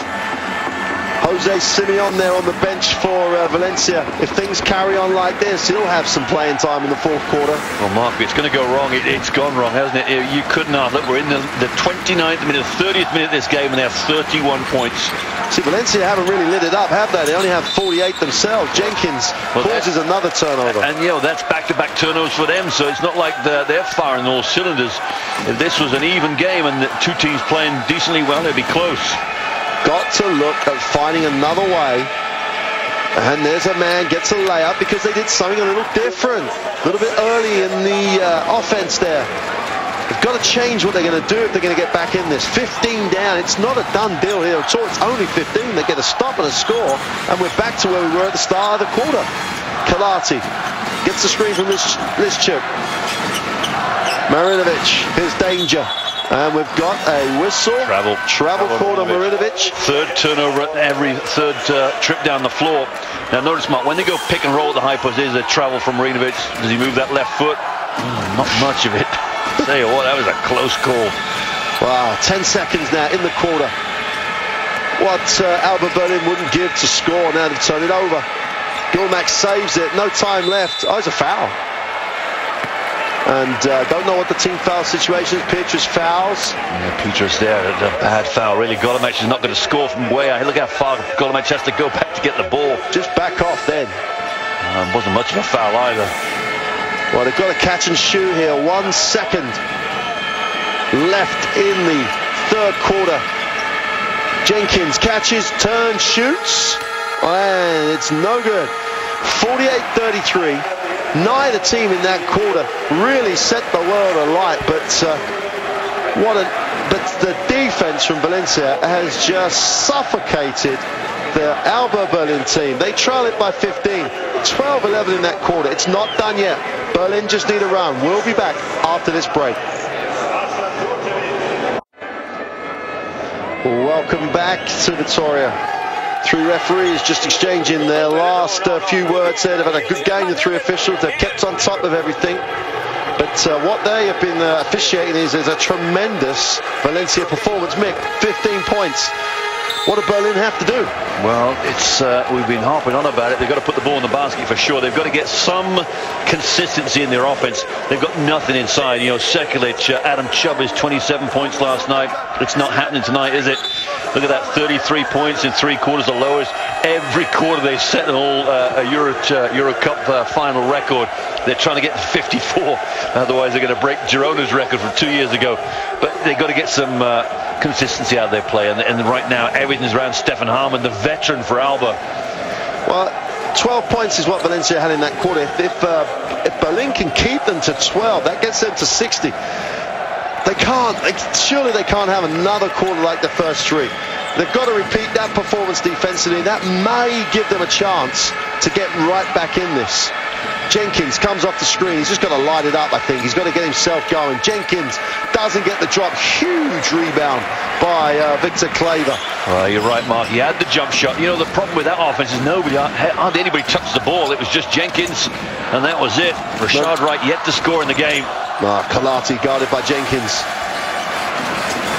Jose Simeon there on the bench for uh, Valencia. If things carry on like this, he'll have some playing time in the fourth quarter. Well, Mark, it's going to go wrong. It, has gone wrong, hasn't it? You could not. Look, we're in the, the 29th minute, 30th minute of this game, and they have 31 points. See, Valencia haven't really lit it up, have they? They only have 48 themselves. Jenkins well, causes another turnover. And, you know, that's back-to-back -back turnovers for them, so it's not like they're, they're firing all cylinders. If this was an even game and the two teams playing decently well, they'd be close got to look at finding another way. And there's a man gets a layup because they did something a little different. A little bit early in the uh, offense there. They've got to change what they're going to do if they're going to get back in this. 15 down. It's not a done deal here at all. It's only 15. They get a stop and a score. And we're back to where we were at the start of the quarter. Kelati gets the screen from Lishchuk. Marinovic, here's danger. And we've got a whistle. Travel. Travel, call on Marinovic. Third turnover at every third uh, trip down the floor. Now notice, Mark, when they go pick and roll at the high post, there's a travel from Marinovic. Does he move that left foot? Mm, not much of it. Say what, that was a close call. Wow, 10 seconds now in the quarter. What uh, Alba Berlin wouldn't give to score now to turn it over. Golemac saves it, no time left. Oh, it's a foul and uh, don't know what the team foul situation is. Pietrus fouls. Yeah, Pietrus there, a bad foul. Really, Golemac is not going to score from way out. Look how far Golemac has to go back to get the ball. Just back off then. Um, wasn't much of a foul either. Well, they've got a catch and shoot here. One second left in the third quarter. Jenkins catches, turns, shoots, and it's no good. 48-33 neither team in that quarter really set the world alight, but uh, what a, but the defense from Valencia has just suffocated the Alba Berlin team. They trail it by 15, 12-11 in that quarter. It's not done yet. Berlin just need a run. We'll be back after this break. Welcome back to Vitoria. Three referees just exchanging their last uh, few words there. They've had a good game, the three officials. They've kept on top of everything. But uh, what they have been uh, officiating is, is a tremendous Valencia performance. Mick, 15 points. What do Berlin have to do? Well, it's uh, we've been harping on about it. They've got to put the ball in the basket for sure. They've got to get some consistency in their offense. They've got nothing inside. You know, Sekulic, uh, Adam Chubb is 27 points last night. It's not happening tonight, is it? Look at that, 33 points in three quarters, the lowest. Every quarter they set an all uh, a Euro, uh, Euro Cup uh, final record. They're trying to get to 54. Otherwise, they're going to break Girona's record from two years ago. But they've got to get some uh, consistency out of their play. And, and right now, everything's around Steffen Hamann, the veteran for Alba. Well, 12 points is what Valencia had in that quarter. If, if, uh, if Berlin can keep them to 12, that gets them to 60. They can't, they, surely they can't have another quarter like the first three. They've got to repeat that performance defensively. That may give them a chance to get right back in this. Jenkins comes off the screen. He's just got to light it up, I think. He's got to get himself going. Jenkins doesn't get the drop. Huge rebound by uh, Victor Claver. Well, you're right, Mark. He had the jump shot. You know, the problem with that offense is nobody, hardly anybody touched the ball. It was just Jenkins, and that was it. Rashad Wright yet to score in the game. Uh, Kelati guarded by Jenkins.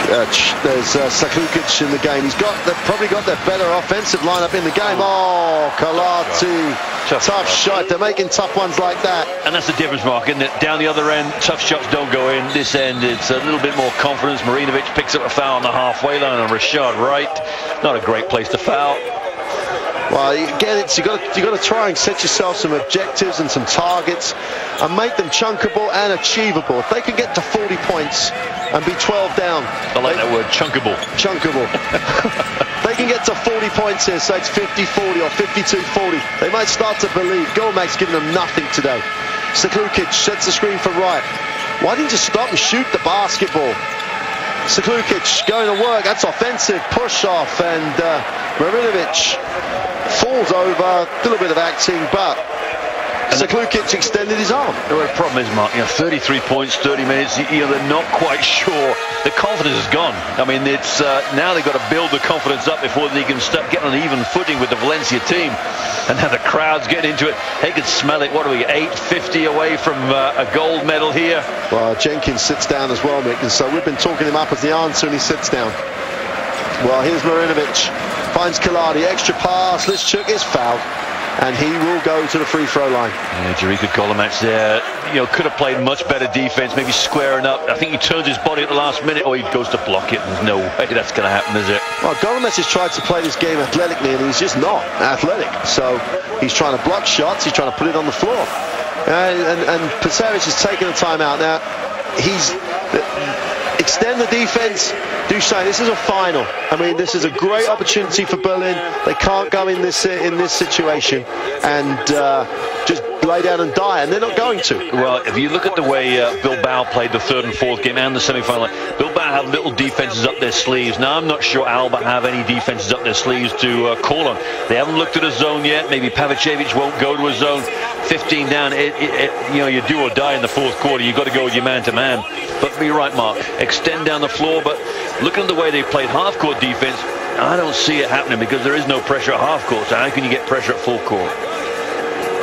Uh, there's uh, Sekulic in the game. He's got, they've probably got their better offensive lineup in the game. Oh, Kelati, tough, tough shot. They're making tough ones like that. And that's the difference, Mark, isn't it? Down the other end, tough shots don't go in. This end, it's a little bit more confidence. Marinovic picks up a foul on the halfway line, and Rashad Wright, not a great place to foul. Well, again, it's, you got you got to try and set yourself some objectives and some targets and make them chunkable and achievable. If they can get to 40 points and be 12 down. I like they, that word, chunkable. Chunkable. they can get to 40 points here, so it's 50-40 or 52-40. They might start to believe. Golemac's giving them nothing today. Sekulic sets the screen for Wright. Why didn't you stop and shoot the basketball? Sekulic going to work. That's offensive push off, and uh, Marinovic falls over. A little bit of acting, but Sekulic extended his arm. The problem is, Mark, you know, 33 points, 30 minutes, you know, they're not quite sure the confidence is gone. I mean, it's uh, now they've got to build the confidence up before they can start getting on even footing with the Valencia team. And now the crowd's getting into it. They can smell it. What are we, 850 away from uh, a gold medal here? Well, Jenkins sits down as well, Mick, and so we've been talking him up as the answer, and he sits down. Well, here's Marinovic, finds Kelati, extra pass, Lishchuk is fouled and he will go to the free throw line. Yeah, Jurica Golemac there, you know, could have played much better defense, maybe squaring up. I think he turns his body at the last minute, or he goes to block it. There's no way that's going to happen, is it? Well, Golemac has tried to play this game athletically, and he's just not athletic. So he's trying to block shots, he's trying to put it on the floor. Uh, and, and, and is taking a timeout now. He's extend the defense, do something. This is a final. I mean, this is a great opportunity for Berlin. They can't go in this in this situation and uh, just lay down and die, and they're not going to. Well, if you look at the way uh, Bilbao played the third and fourth game and the semi-final, Bilbao have little defenses up their sleeves. Now, I'm not sure Alba have any defenses up their sleeves to uh, call on. They haven't looked at a zone yet. Maybe Pavicevic won't go to a zone. 15 down, it, it, it, you know, you do or die in the fourth quarter. You've got to go with your man-to-man. -man. But you're right, Mark. Extend down the floor, but looking at the way they played half-court defense, I don't see it happening because there is no pressure at half court. So how can you get pressure at full court?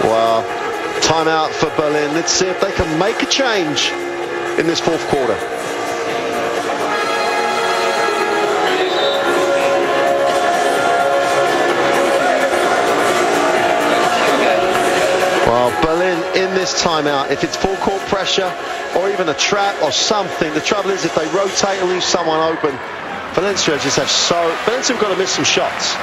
Well, timeout for Berlin. Let's see if they can make a change in this fourth quarter. In this timeout, if it's full court pressure or even a trap or something, the trouble is if they rotate and leave someone open, Valencia just have so... Valencia have got to miss some shots.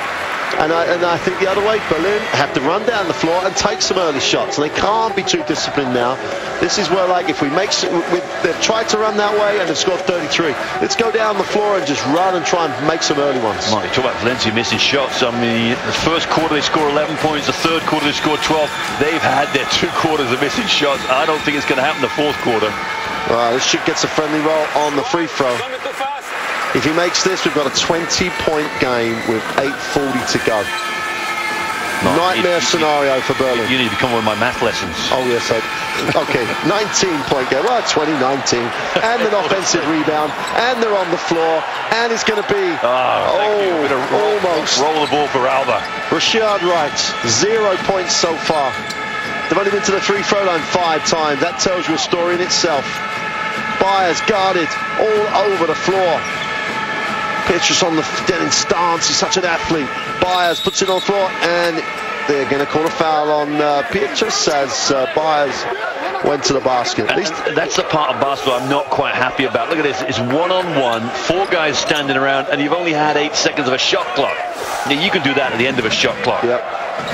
And I, and I, think the other way, Berlin have to run down the floor and take some early shots. They can't be too disciplined now. This is where, like, if we make, they've tried to run that way and they've scored 33. Let's go down the floor and just run and try and make some early ones. Mark, you talk about Valencia missing shots. I mean, the first quarter they score 11 points. The third quarter they score 12. They've had their two quarters of missing shots. I don't think it's going to happen the fourth quarter. Well, this should get a friendly roll on the free throw. If he makes this, we've got a 20-point game with 8.40 to go. No, Nightmare you, scenario for Berlin. You need to come with my math lessons. Oh, yes. I, okay, 19-point game. Well, 2019. And an offensive rebound. And they're on the floor. And it's going to be... Ah, oh, oh roll, almost. Roll the ball for Alba. Rashad Wright, zero points so far. They've only been to the free throw line five times. That tells you a story in itself. Byars guarded all over the floor. Pietrus on the dead in stance. He's such an athlete. Byars puts it on the floor, and they're going to call a foul on uh, Pietrus as uh, Byars went to the basket. At least that's the part of basketball I'm not quite happy about. Look at this. It's one-on-one, four guys standing around, and you've only had eight seconds of a shot clock. Now, you can do that at the end of a shot clock. Yep.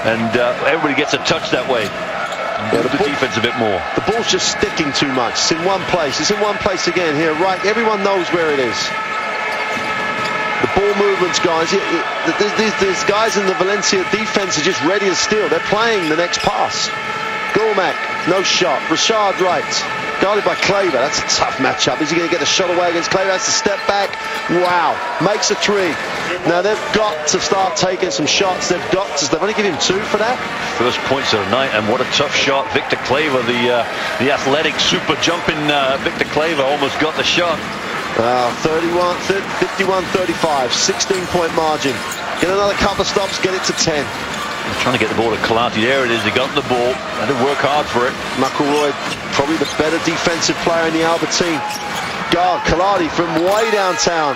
And uh, everybody gets a touch that way. Yeah, the, the ball, defense a bit more. The ball's just sticking too much. It's in one place. It's in one place again here, right? Everyone knows where it is. The ball movements, guys. These, guys in the Valencia defense are just ready as steel. They're playing the next pass. Golemac, no shot. Rashad Wright, guarded by Claver. That's a tough matchup. Is he going to get a shot away against Claver? That's a step back. Wow. Makes a three. Now they've got to start taking some shots. They've got to. They've only given him two for that. First points of the night, and what a tough shot. Victor Claver, the uh, the athletic, super jumping uh, Victor Claver, almost got the shot. Uh, 31, 51, 35, 16 point margin. Get another couple of stops, get it to 10. I'm trying to get the ball to Kelati. There it is. He got the ball. Had to work hard for it. McElroy, probably the better defensive player in the team. Guard Kelati from way downtown.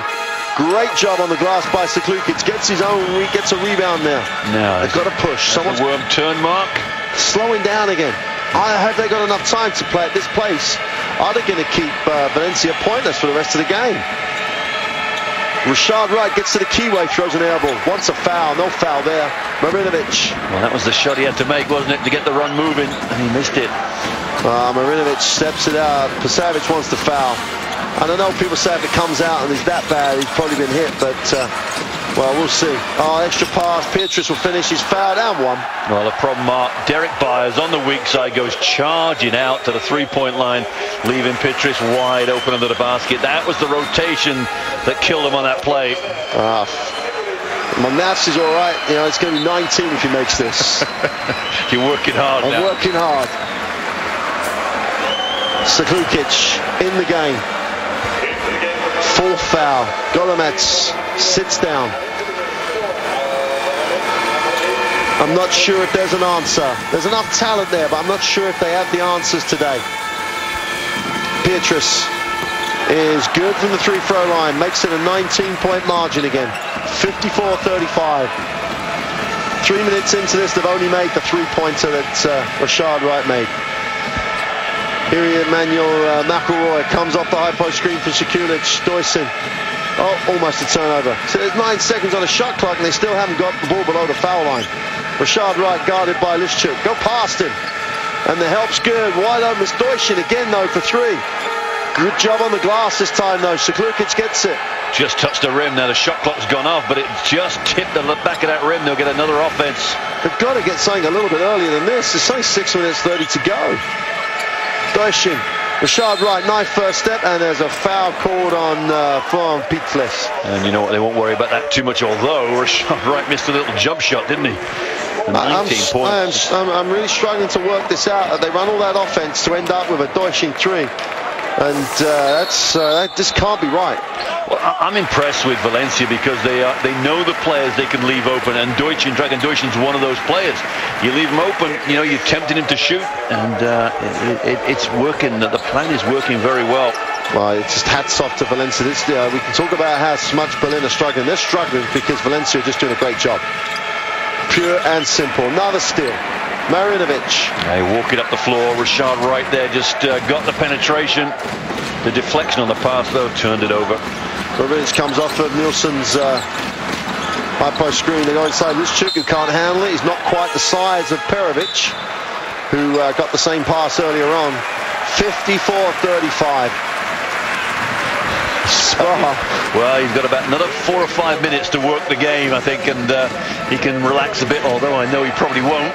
Great job on the glass by Sekulic. Gets his own, gets a rebound now. Now they've got to push. Someone's worm turn mark. Slowing down again. I have they got enough time to play at this place? Are they going to keep uh, Valencia pointless for the rest of the game? Rashad Wright gets to the keyway, throws an air ball. Wants a foul, no foul there. Marinovic. Well, that was the shot he had to make, wasn't it, to get the run moving, and he missed it. Uh, Marinovic steps it out. Pasavich wants the foul. And I don't know people say if it comes out and he's that bad, he's probably been hit, but uh, well, we'll see. Oh, extra pass. Pietrus will finish his foul and one. Well, the problem, Mark, Derrick Byars on the weak side goes charging out to the three-point line, leaving Pietrus wide open under the basket. That was the rotation that killed him on that play. Uh, my maths is all right. You know, it's going to be 19 if he makes this. You're working hard I'm now. working hard. Sekulic in the game. Fourth foul. Golemac sits down. I'm not sure if there's an answer. There's enough talent there, but I'm not sure if they have the answers today. Pietrus is good from the three throw line, makes it a 19 point margin again. 54-35. Three minutes into this, they've only made the three pointer that uh, Rashad Wright made. Here Immanuel uh, McElroy comes off the high post screen for Sekulic. Dojcin. Oh, almost a turnover. So there's nine seconds on a shot clock and they still haven't got the ball below the foul line. Rashad Wright guarded by Lishchuk. Go past him. And the help's good. Wide open is Dojcin again though for three. Good job on the glass this time though. Sekulic gets it. Just touched the rim. Now the shot clock's gone off, but it just tipped the back of that rim. They'll get another offense. They've got to get something a little bit earlier than this. It's only 6 minutes 30 to go. Dojcin. Rashad Wright, nice first step, and there's a foul called on uh, from. And you know what? They won't worry about that too much, although Rashad Wright missed a little jump shot, didn't he? 19 I'm, points. I'm, I'm, really struggling to work this out. They run all that offense to end up with a Dojcin three. And uh, that's uh, that just can't be right. Well, I'm impressed with Valencia because they are, they know the players they can leave open, and Dojcin, Dragan Dojcin's one of those players. You leave him open, you know, you're tempting him to shoot, and uh, it, it, it's working. The plan is working very well. Well, it's just hats off to Valencia. This, uh, we can talk about how much Berlin are struggling. They're struggling because Valencia are just doing a great job. Pure and simple. Another steal. Marinovic. They walk it up the floor. Rashad right there just uh, got the penetration. The deflection on the pass, though, turned it over. Marinovic comes off of Nielsen's uh, high post screen. They go inside Lishchuk, who can't handle it. He's not quite the size of Perovic, who uh, got the same pass earlier on. 54-35. Well, he's got about another four or five minutes to work the game, I think, and uh, he can relax a bit, although I know he probably won't.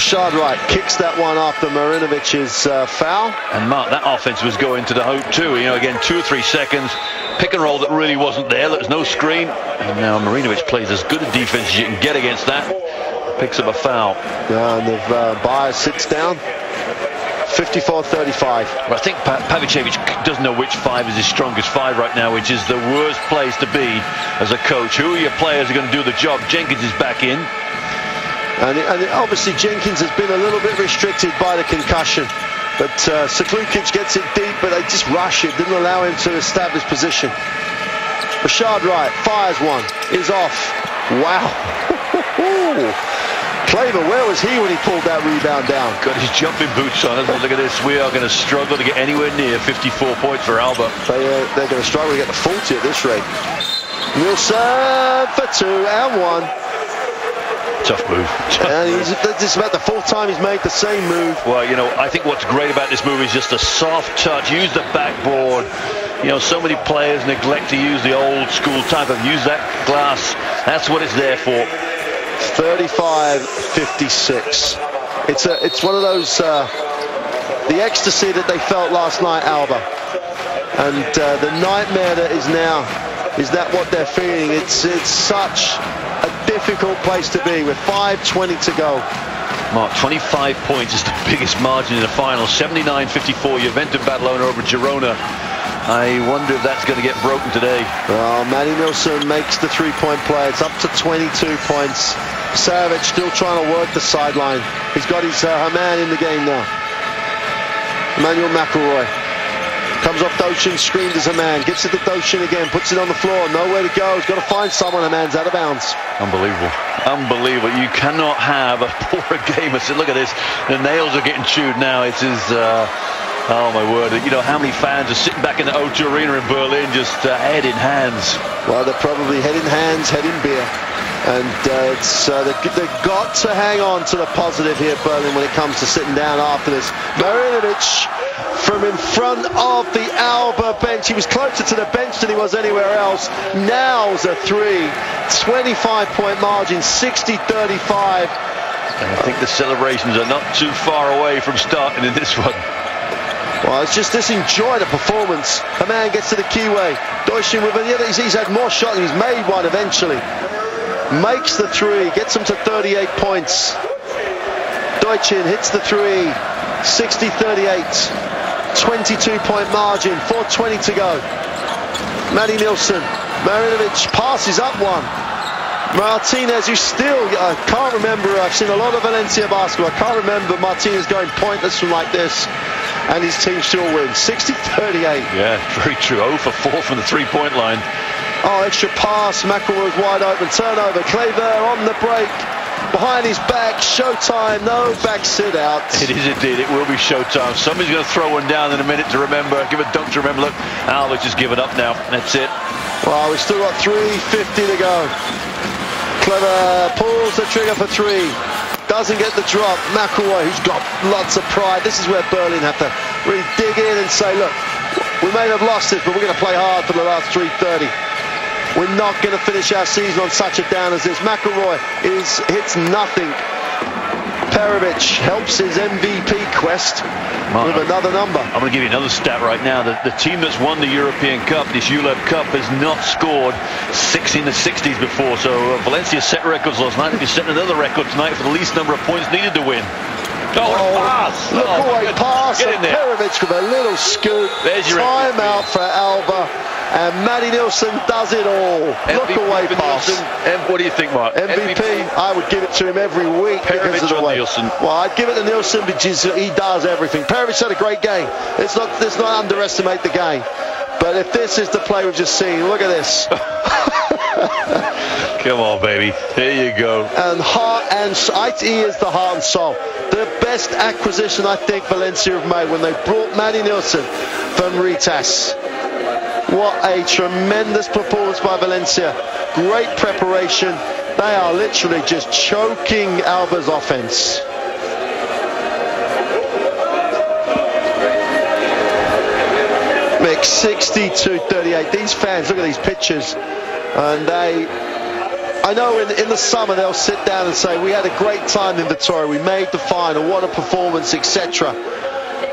Rashad Wright kicks that one after Marinovic's uh, foul. And Mark, that offense was going to the hoop too. You know, again, two or three seconds. Pick and roll that really wasn't there. There was no screen. And now Marinovic plays as good a defense as you can get against that. Picks up a foul. And the uh, Bias sits down. 54-35. Well, I think pa Pavicevic doesn't know which five is his strongest five right now, which is the worst place to be as a coach. Who are your players are going to do the job? Jenkins is back in. And, and, obviously Jenkins has been a little bit restricted by the concussion. But uh, Sekulic gets it deep, but they just rush it. Didn't allow him to establish position. Rashad Wright fires one. Is off. Wow. Claver, where was he when he pulled that rebound down? Got his jumping boots on. Look at this. We are going to struggle to get anywhere near 54 points for Alba. They, uh, they're going to struggle to get the 40 at this rate. Nielsen for two and one. Tough move. and he's, this is about the fourth time he's made the same move. Well, you know, I think what's great about this move is just a soft touch. Use the backboard. You know, so many players neglect to use the old school type of use that glass. That's what it's there for. 35-56. It's a, it's one of those, uh, the ecstasy that they felt last night, Alba, and uh, the nightmare that is now. Is that what they're feeling? It's it's such a difficult place to be with 5.20 to go. Mark, 25 points is the biggest margin in the final. 79-54, Juventus Badalona over Girona. I wonder if that's going to get broken today. Well, Matty Nielsen makes the three-point play. It's up to 22 points. Savage still trying to work the sideline. He's got his uh, man in the game now. Immanuel McElroy. Comes off Dojcin, screamed as a man, gets it to Dojcin again, puts it on the floor, nowhere to go, he's got to find someone, a man's out of bounds. Unbelievable. Unbelievable. You cannot have a poorer game. I said, look at this, the nails are getting chewed now. It is, uh, oh my word, you know, how many fans are sitting back in the O2 Arena in Berlin just uh, head in hands? Well, they're probably head in hands, head in beer. And uh, it's, uh, they, have got to hang on to the positive here, Berlin, when it comes to sitting down after this. Marinovic from in front of the Alba bench. He was closer to the bench than he was anywhere else. Now's a three. 25 point margin, 60-35. And I think the celebrations are not too far away from starting in this one. Well, it's just this enjoy the performance. A man gets to the keyway. Dojcin with it. He's, he's had more shots. He's made one eventually. Makes the three. Gets him to 38 points. Dojcin hits the three. 60-38. 22 point margin, 4.20 to go. Matty Nielsen, Marinovic passes up one. Martinez, who still, I can't remember, I've seen a lot of Valencia basketball. I can't remember Martinez going pointless from like this and his team still wins. 60-38. Yeah, very true. 0 for 4 from the three-point line. Oh, extra pass. McElroy's wide open. Turnover. Claver on the break. Behind his back. Showtime. No back sit out. It is indeed. It will be showtime. Somebody's going to throw one down in a minute to remember. Give a dunk to remember. Look, Alba's just given up now. That's it. Well, we've still got 3.50 to go. Claver pulls the trigger for three. Doesn't get the drop. McElroy, who's got lots of pride. This is where Berlin have to really dig in and say, look, we may have lost this, but we're going to play hard for the last 3.30. We're not going to finish our season on such a down as this. McElroy is hits nothing. Perovic helps his MVP quest Mark, with another number. I'm going to give you another stat right now. The, the team that's won the European Cup, this ULEB Cup, has not scored six in the 60s before. So uh, Valencia set records last night. They'll be setting another record tonight for the least number of points needed to win. Oh, oh pass. Look oh, away pass. Get in there. Perovic with a little scoop. There's your Timeout for Alba. And Matty Nielsen does it all. Look away pass. Nielsen. And what do you think, Mark? MVP, MVP, I would give it to him every week Perovic because of the way. Nielsen. Well, I'd give it to Nielsen because he does everything. Perovic had a great game. It's not, let's not underestimate the game. But if this is the play we've just seen, look at this. Come on, baby. Here you go. And heart and IT is the heart and soul. The best acquisition I think Valencia have made when they brought Matty Nielsen from Rytas. What a tremendous performance by Valencia. Great preparation. They are literally just choking Alba's offense. Mix 62-38. These fans, look at these pictures. And they I know in, in the summer they'll sit down and say, we had a great time in Vitoria. we made the final, what a performance, etc.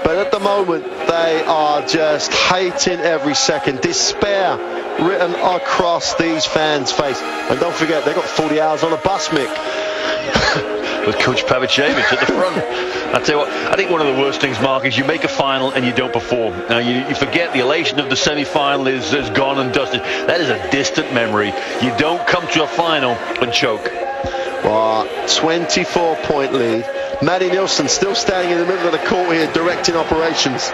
But at the moment, they are just hating every second. Despair written across these fans' face. And don't forget, they've got 40 hours on a bus, Mick. With Coach Pavicevic at the front. I tell you what, I think one of the worst things, Mark, is you make a final and you don't perform. Now, you, you forget the elation of the semi-final is, is gone and dusted. That is a distant memory. You don't come to a final and choke. Well, 24-point lead. Matty Nielsen still standing in the middle of the court here, directing operations.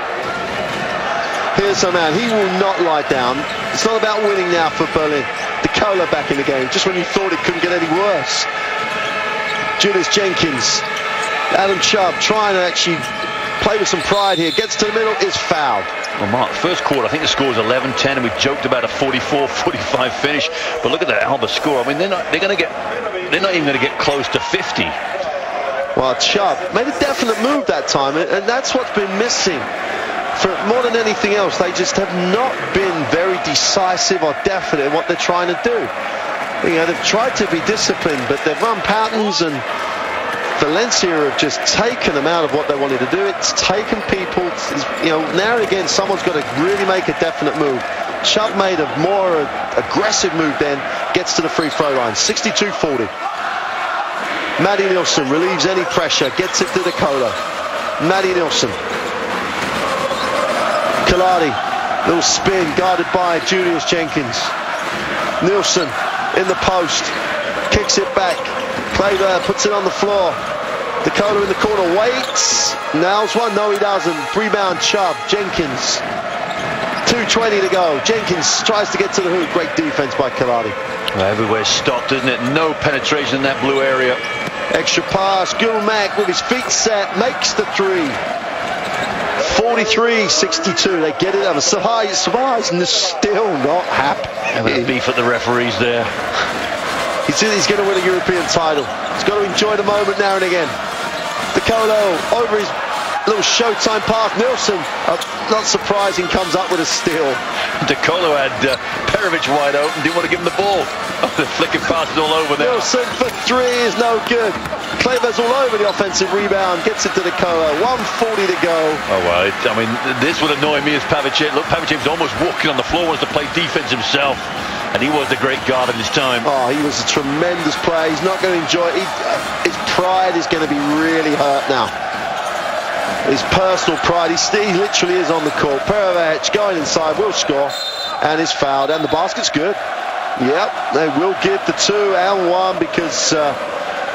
Here's a man. He will not lie down. It's not about winning now for Berlin. De Colo back in the game, just when you thought it couldn't get any worse. Julius Jenkins Adam Chubb trying to actually play with some pride here. Gets to the middle, is fouled. Well, Mark, first quarter, I think the score is 11-10, and we joked about a 44-45 finish. But look at that Alba score. I mean, they're not. They're going to get. They're not even going to get close to 50. Well, Chubb made a definite move that time, and that's what's been missing. For more than anything else, they just have not been very decisive or definite in what they're trying to do. You know, they've tried to be disciplined, but they've run patterns and Valencia have just taken them out of what they wanted to do. It's taken people, you know, now and again someone's got to really make a definite move. Chubb made a more aggressive move then, gets to the free throw line, 62-40. Matty Nielsen relieves any pressure, gets it to Colo. Matty Nielsen. Kelati, little spin, guarded by Julius Jenkins. Nielsen in the post, kicks it back. Claver puts it on the floor. Colo in the corner waits. Nails one. No, he doesn't. Rebound Chubb. Jenkins. 2.20 to go. Jenkins tries to get to the hoop. Great defense by Kelati. Well, everywhere's stopped, isn't it? No penetration in that blue area. Extra pass. Golemac with his feet set makes the three. 43-62. They get it. And they're still not happy. And beef at the referees there. He's, he's going to win a European title. He's got to enjoy the moment now and again. De Colo over his little showtime pass. Nielsen, uh, not surprising, comes up with a steal. De Colo had uh, Perovic wide open, didn't want to give him the ball. Oh, the flicking passes all over there. Nielsen for three is no good. Claver's all over the offensive rebound, gets it to De Colo. 140 to go. Oh, well, it, I mean, this would annoy me as Pavicevic. Look, Pavicevic's almost walking on the floor, wants to play defense himself. And he was a great guard of his time. Oh, he was a tremendous player. He's not going to enjoy it. He, uh, his pride is going to be really hurt now. His personal pride. He, literally is on the court. Perovic going inside, will score. and is fouled, and the basket's good. Yep, they will give the two and one because uh,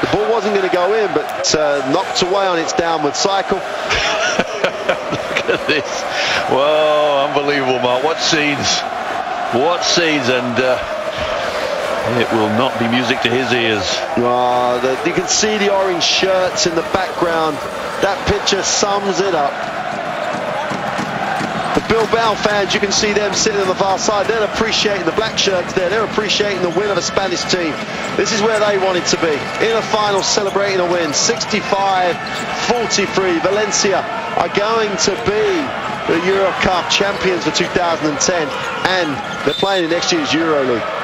the ball wasn't going to go in, but uh, knocked away on its downward cycle. Look at this. Whoa, unbelievable, Mark. What scenes. What scenes, and uh, it will not be music to his ears. Uh, the, you can see the orange shirts in the background. That picture sums it up. The Bilbao fans, you can see them sitting on the far side. They're appreciating the black shirts there. They're appreciating the win of a Spanish team. This is where they wanted to be. In a final, celebrating a win. 65-43. Valencia are going to be the Euro Cup champions for 2010. And they're playing in next year's Euro League.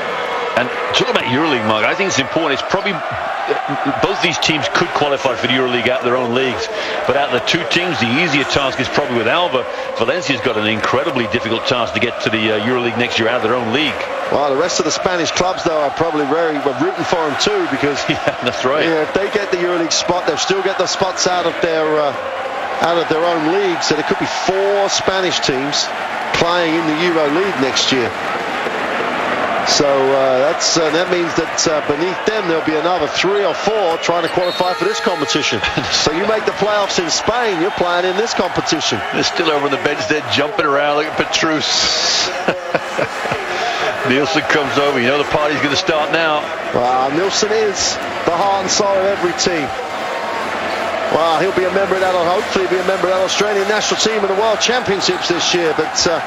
And talking about EuroLeague, Mark, I think it's important. It's probably both these teams could qualify for the EuroLeague out of their own leagues, but out of the two teams, the easier task is probably with Alba. Valencia's got an incredibly difficult task to get to the uh, EuroLeague next year out of their own league. Well, the rest of the Spanish clubs, though, are probably very we're rooting for them too because yeah, that's right. Yeah, if they get the EuroLeague spot, they'll still get the spots out of their uh, out of their own league. So there could be four Spanish teams playing in the EuroLeague next year. So uh, that's uh, that means that uh, beneath them there'll be another three or four trying to qualify for this competition. so you make the playoffs in Spain, you're playing in this competition. They're still over on the bench, they're jumping around. Look at Pietrus. Nielsen comes over. You know the party's going to start now. Well, Nielsen is the heart and soul of every team. Well, he'll be a member of that, hopefully he'll be a member of that Australian national team in the World Championships this year. But uh,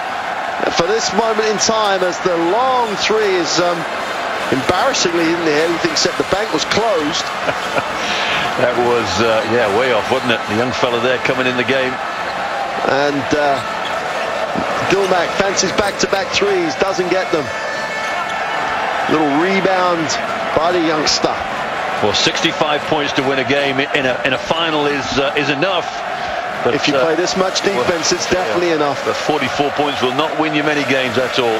for this moment in time as the long three is um, embarrassingly in the air. except the bank was closed. that was, uh, yeah, way off, wasn't it? The young fella there coming in the game. And uh, Golemac fancies back-to-back -back threes, doesn't get them. Little rebound by the youngster. Well, 65 points to win a game in a, in a final is, uh, is enough. But if you uh, play this much defense, it's definitely yeah, enough. But 44 points will not win you many games, at all.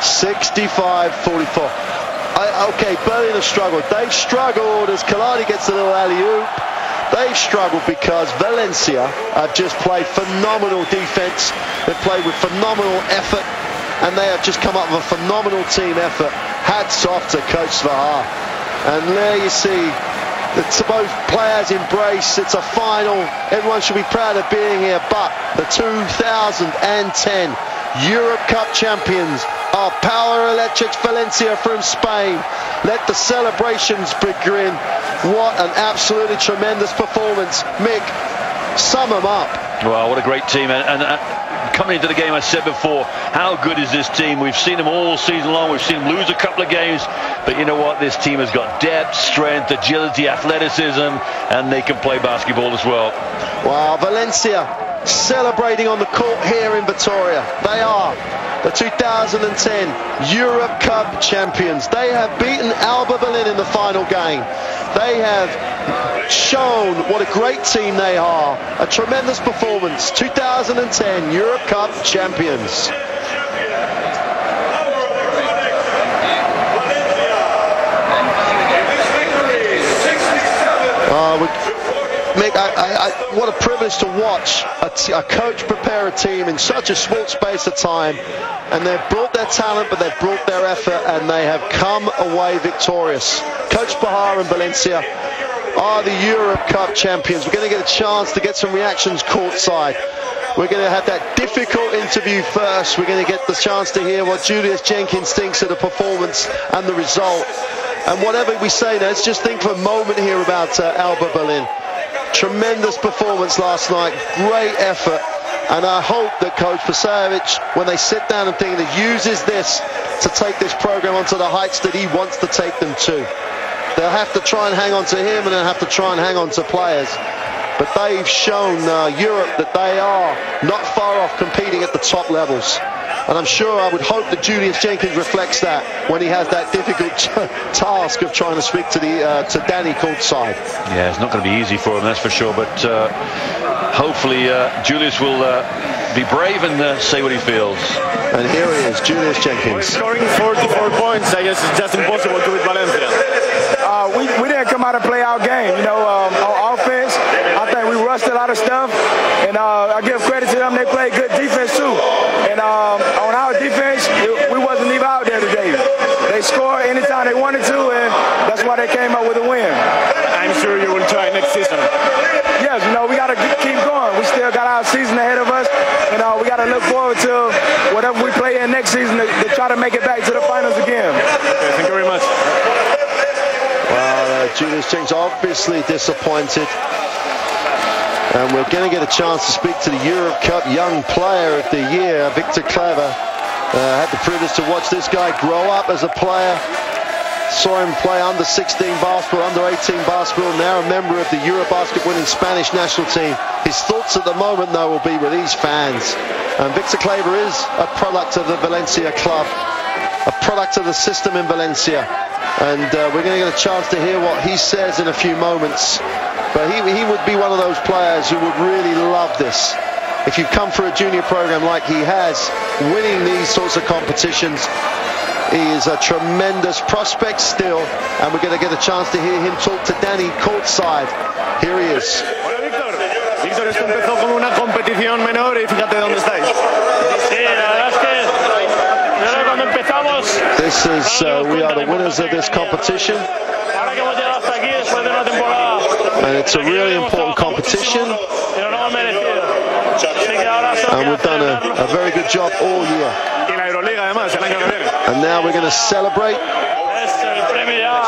65-44. okay, Berlin have struggled. They've struggled as Kelati gets a little alley-oop. They've struggled because Valencia have just played phenomenal defense. They've played with phenomenal effort, and they have just come up with a phenomenal team effort. Hats off to Coach Spahija. And there you see that both players embrace. It's a final. Everyone should be proud of being here. But the 2010 Europe Cup champions are Power Electronics Valencia from Spain. Let the celebrations begin. What an absolutely tremendous performance. Mick, sum them up. Well, what a great team. And, and uh, coming into the game, I said before, how good is this team? We've seen them all season long. We've seen them lose a couple of games. But you know what? This team has got depth, strength, agility, athleticism, and they can play basketball as well. Wow, Valencia celebrating on the court here in Vitoria. They are the 2010 Europe Cup champions. They have beaten Alba Berlin in the final game. They have shown what a great team they are. A tremendous performance. 2010 Europe Cup champions. Uh, we, Mick, I, I, what a privilege to watch a, coach prepare a team in such a small space of time. And they've brought their talent, but they've brought their effort, and they have come away victorious. Coach Bahar and Valencia are the Europe Cup champions. We're going to get a chance to get some reactions courtside. We're going to have that difficult interview first. We're going to get the chance to hear what Julius Jenkins thinks of the performance and the result. And whatever we say, let's just think for a moment here about uh, Alba Berlin. Tremendous performance last night, great effort. And I hope that Coach Pavicevic, when they sit down and think that uses this to take this program onto the heights that he wants to take them to. They'll have to try and hang on to him and they'll have to try and hang on to players. But they've shown uh, Europe that they are not far off competing at the top levels. And I'm sure I would hope that Julius Jenkins reflects that when he has that difficult task of trying to speak to the uh, to Danny courtside. Yeah, it's not going to be easy for him, that's for sure. But uh, hopefully uh, Julius will uh, be brave and uh, say what he feels. And here he is, Julius Jenkins. Scoring 44 points, I guess it's just impossible to beat Valencia. Uh, we, we didn't come out and play our game. You know, um, on offense, I think we rushed a lot of stuff. And I give credit to them, they played good defense too. And um, on our defense, it, we wasn't even out there today. They scored anytime they wanted to, and that's why they came up with a win. I'm sure you will try next season. Yes, you know, we got to keep going. We still got our season ahead of us, and uh, we got to look forward to whatever we play in next season to, to try to make it back to the finals again. Okay, thank you very much. Well, uh, Julius James obviously disappointed. And we're going to get a chance to speak to the Europe Cup Young Player of the Year, Victor Claver. Uh, had the privilege to watch this guy grow up as a player. Saw him play under 16 basketball, under 18 basketball, now a member of the Eurobasket winning Spanish national team. His thoughts at the moment, though, will be with these fans. And Victor Claver is a product of the Valencia club, a product of the system in Valencia. And uh, we're going to get a chance to hear what he says in a few moments. But he, he would be one of those players who would really love this. If you've come for a junior program like he has, winning these sorts of competitions, he is a tremendous prospect still, and we're going to get a chance to hear him talk to Danny courtside. Here he is. Hola, Víctor. Víctor, esto empezó como una competición menor y fíjate dónde estáis. Sí, la verdad es que cuando empezamos, This is, uh, we are the winners of this competition, ahora que hemos llegado hasta aquí después de una temporada, and it's a really important competition, pero no merecido. Así que ahora solo and we've done a, a very good job all year. La Euroliga además, el año que viene. And now we're going to celebrate, Es el premio ya.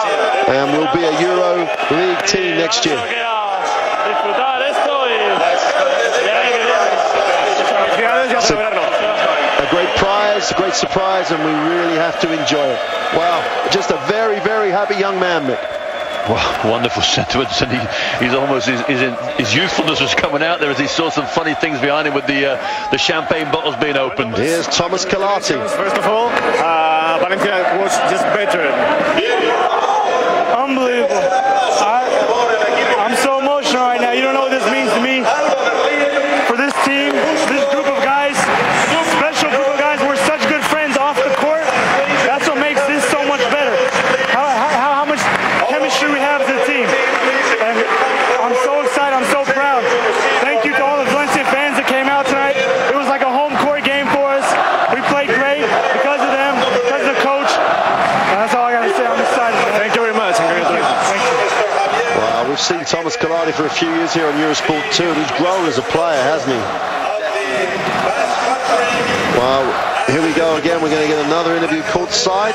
and we'll be a Euro League team next year. Solo queda disfrutar esto y y el año que viene. Felicidades y a. A great prize, a great surprise, and we really have to enjoy it. Wow, just a very, very happy young man, Mick. Well, wonderful sentiments, and he, he's almost his, his, his youthfulness was coming out there as he saw some funny things behind him with the uh, the champagne bottles being opened. Here's Thomas Kelati. First of all, uh, Valencia was just better. Unbelievable. I, I'm so emotional right now. You don't know what this means to me. For this team, this group of guys, special group of guys, we're such good friends off the court. That's what makes this so much better. How, how, how much chemistry we have as a team. And I'm so excited. I'm so proud. Thank you to all the Valencia fans that came out tonight. It was like a home court game for us. We played great because of them, because of the coach. And that's all I got to say. I'm excited. man. Thank you very much. and congratulations. Thank you. Wow, we've seen Thomas Kelati for a few years here on Eurosport 2 and he's grown as a player, hasn't he? Well, here we go again. We're going to get another interview courtside.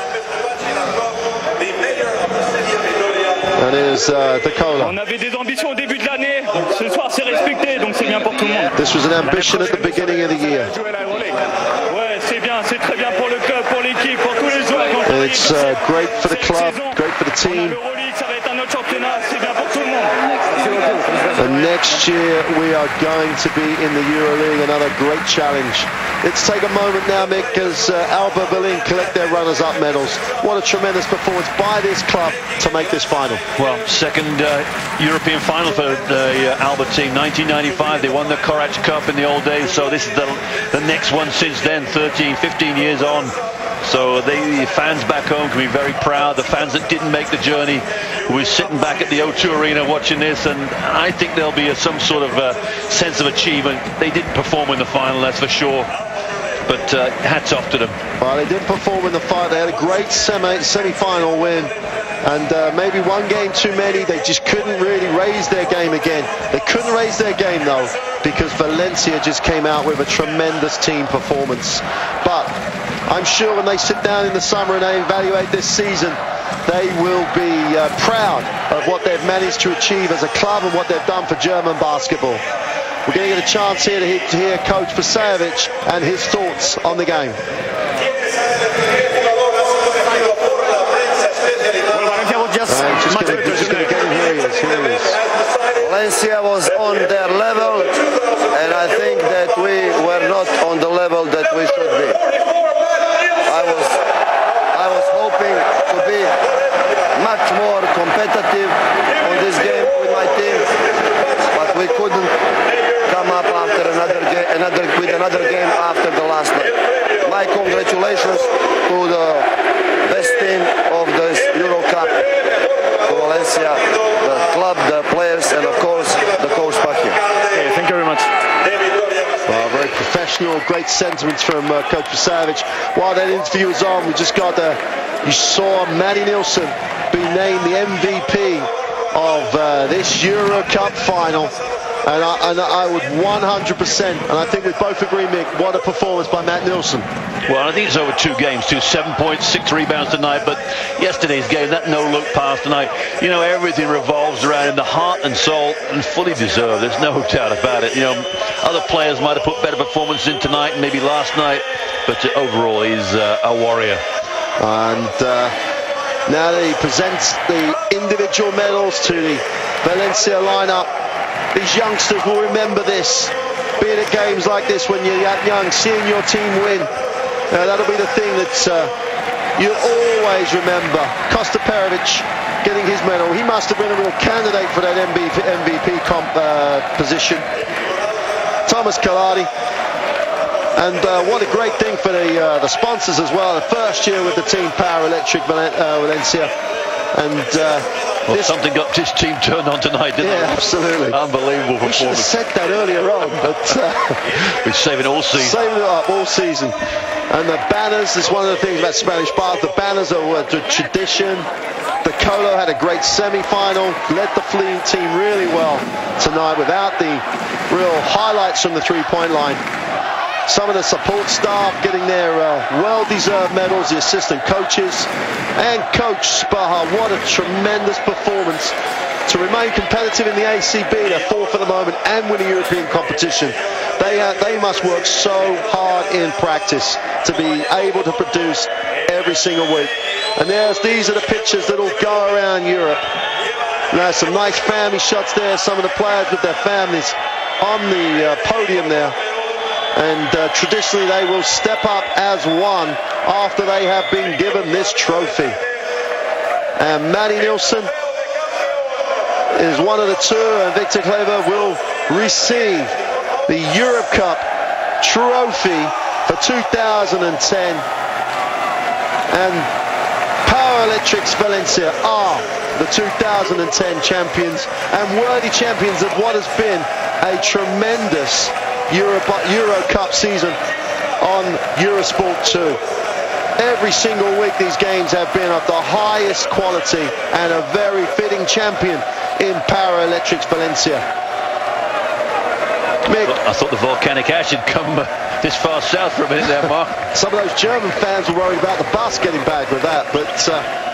And here's uh, De Colo. On avait des ambitions au début de l'année. Ce soir, c'est respecté, donc c'est bien pour tout le monde. This was an ambition at the beginning of the year. Jouer la Ouais, c'est bien, c'est très bien pour le club, pour l'équipe, pour tous les joueurs. And it's uh, great for the club, great for the team. ça va être un autre championnat, c'est bien pour tout le monde. Next year we are going to be in the EuroLeague, another great challenge. Let's take a moment now, Mick, as uh, Alba Berlin collect their runners-up medals. What a tremendous performance by this club to make this final. Well, second uh, European final for the uh, Alba team, 1995. They won the Korac Cup in the old days, so this is the, the next one since then, 13, 15 years on. So they, the fans back home can be very proud. The fans that didn't make the journey were sitting back at the O2 Arena watching this, and I think there'll be a, some sort of uh sense of achievement. They didn't perform in the final, that's for sure. But uh, hats off to them. Well, they didn't perform in the fight. They had a great semi semi-final win, and uh, maybe one game too many. They just couldn't really raise their game again. They couldn't raise their game though because Valencia just came out with a tremendous team performance. But I'm sure when they sit down in the summer and they evaluate this season, they will be uh, proud of what they've managed to achieve as a club and what they've done for German basketball. We're going to get a chance here to hear, to hear Coach Pavicevic and his thoughts on the game. Well, Valencia was just just much gonna, better just gonna today. get him. Here he is. Here he is. Valencia was on their level, and I think that we were not on the level that we should be. I was, I was hoping to be much more competitive on this game with my team, but we couldn't come up after another game, another with another game after the last night. My congratulations to the best team of this Euro Cup, Valencia, the club, the players, and of course the coach Spahija. Okay, thank you very much. Well, professional, great sentiments from uh, Coach Savage. While that interview was on, we just got the, you saw Matty Nielsen be named the MVP of uh, this Euro Cup final. And I, and I would 100%, and I think we both agree, Mick, what a performance by Matt Nielsen. Well, I think it's over two games, two seven points, six rebounds tonight. But yesterday's game, that no-look pass tonight, you know, everything revolves around him, the heart and soul, and fully deserved. There's no doubt about it. You know, other players might have put better performances in tonight and maybe last night, but overall, he's uh, a warrior. And uh, now that he presents the individual medals to the Valencia lineup, these youngsters will remember this. Being at games like this when you're that young, seeing your team win, uh, that'll be the thing that uh, you'll always remember. Kosta Perovic getting his medal. He must have been a real candidate for that MVP, MVP comp uh, position. Thomas Kelati. And uh, what a great thing for the uh, the sponsors as well. The first year with the team Power Electronics uh, Valencia. And uh, well, something got this team turned on tonight, didn't yeah, it? absolutely. Unbelievable performance. We should have said that earlier on, but uh, we're saving all season. Saving it up all season. And the banners is one of the things about Spanish bars. The banners are a tradition. De Colo had a great semi-final, led the fleeing team really well tonight without the real highlights from the three-point line some of the support staff getting their uh, well-deserved medals, the assistant coaches, and Coach Spahija. What a tremendous performance to remain competitive in the ACB. They're fourth at the moment and win a European competition. They, uh, they must work so hard in practice to be able to produce every single week. And there's these are the pictures that'll go around Europe. Now some nice family shots there. Some of the players with their families on the uh, podium there and uh, traditionally they will step up as one after they have been given this trophy. And Matty Nielsen is one of the two, and Victor Claver will receive the Europe Cup trophy for 2010. And Power Electronics Valencia are the 2010 champions and worthy champions of what has been a tremendous Euro, Euro Cup season on Eurosport 2. Every single week these games have been of the highest quality and a very fitting champion in Power Electronics Valencia. Mick. I thought the volcanic ash had come uh, this far south for a minute there, Mark. Some of those German fans were worried about the bus getting back with that, but uh,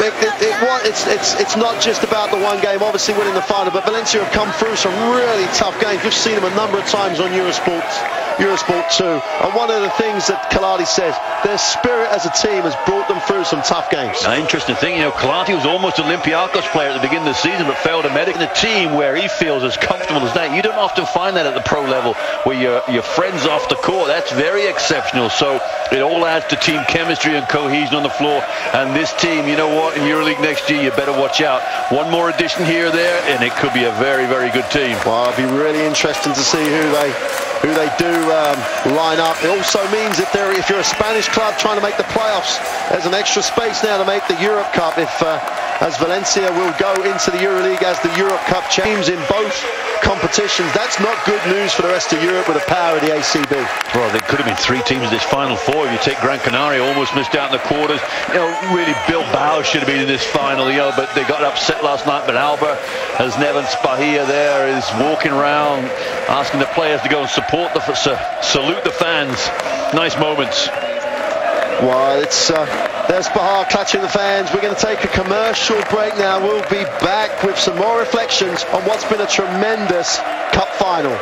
it, it, it, it's, it's, it's not just about the one game, obviously winning the final, but Valencia have come through some really tough games. We've seen them a number of times on Eurosport, Eurosport 2. And one of the things that Kelati says, their spirit as a team has brought them through some tough games. An interesting thing, you know, Kelati was almost Olympiacos player at the beginning of the season, but failed a medic in a team where he feels as comfortable as that. You don't often find that at the pro level, where your, your friends off the court. That's very exceptional. So it all adds to team chemistry and cohesion on the floor. And this team, you know what, in EuroLeague next year, you better watch out. One more addition here or there, and it could be a very, very good team. Well, it'll be really interesting to see who they who they do um, line up. It also means if they're if you're a Spanish club trying to make the playoffs, there's an extra space now to make the Europe Cup if uh, as Valencia will go into the EuroLeague as the Europe Cup teams in both competitions. That's not good news for the rest of Europe with the power of the ACB. Well, there could have been three teams in this Final Four. If you take Gran Canaria, almost missed out in the quarters. You know, really, Bilbao should have been in this final, you know, but they got upset last night. But Alba, as Neven Spahija there, is walking around asking the players to go and support the, salute the fans. Nice moments. Well, it's uh, there's Bahar clutching the fans. We're going to take a commercial break now. We'll be back with some more reflections on what's been a tremendous cup final.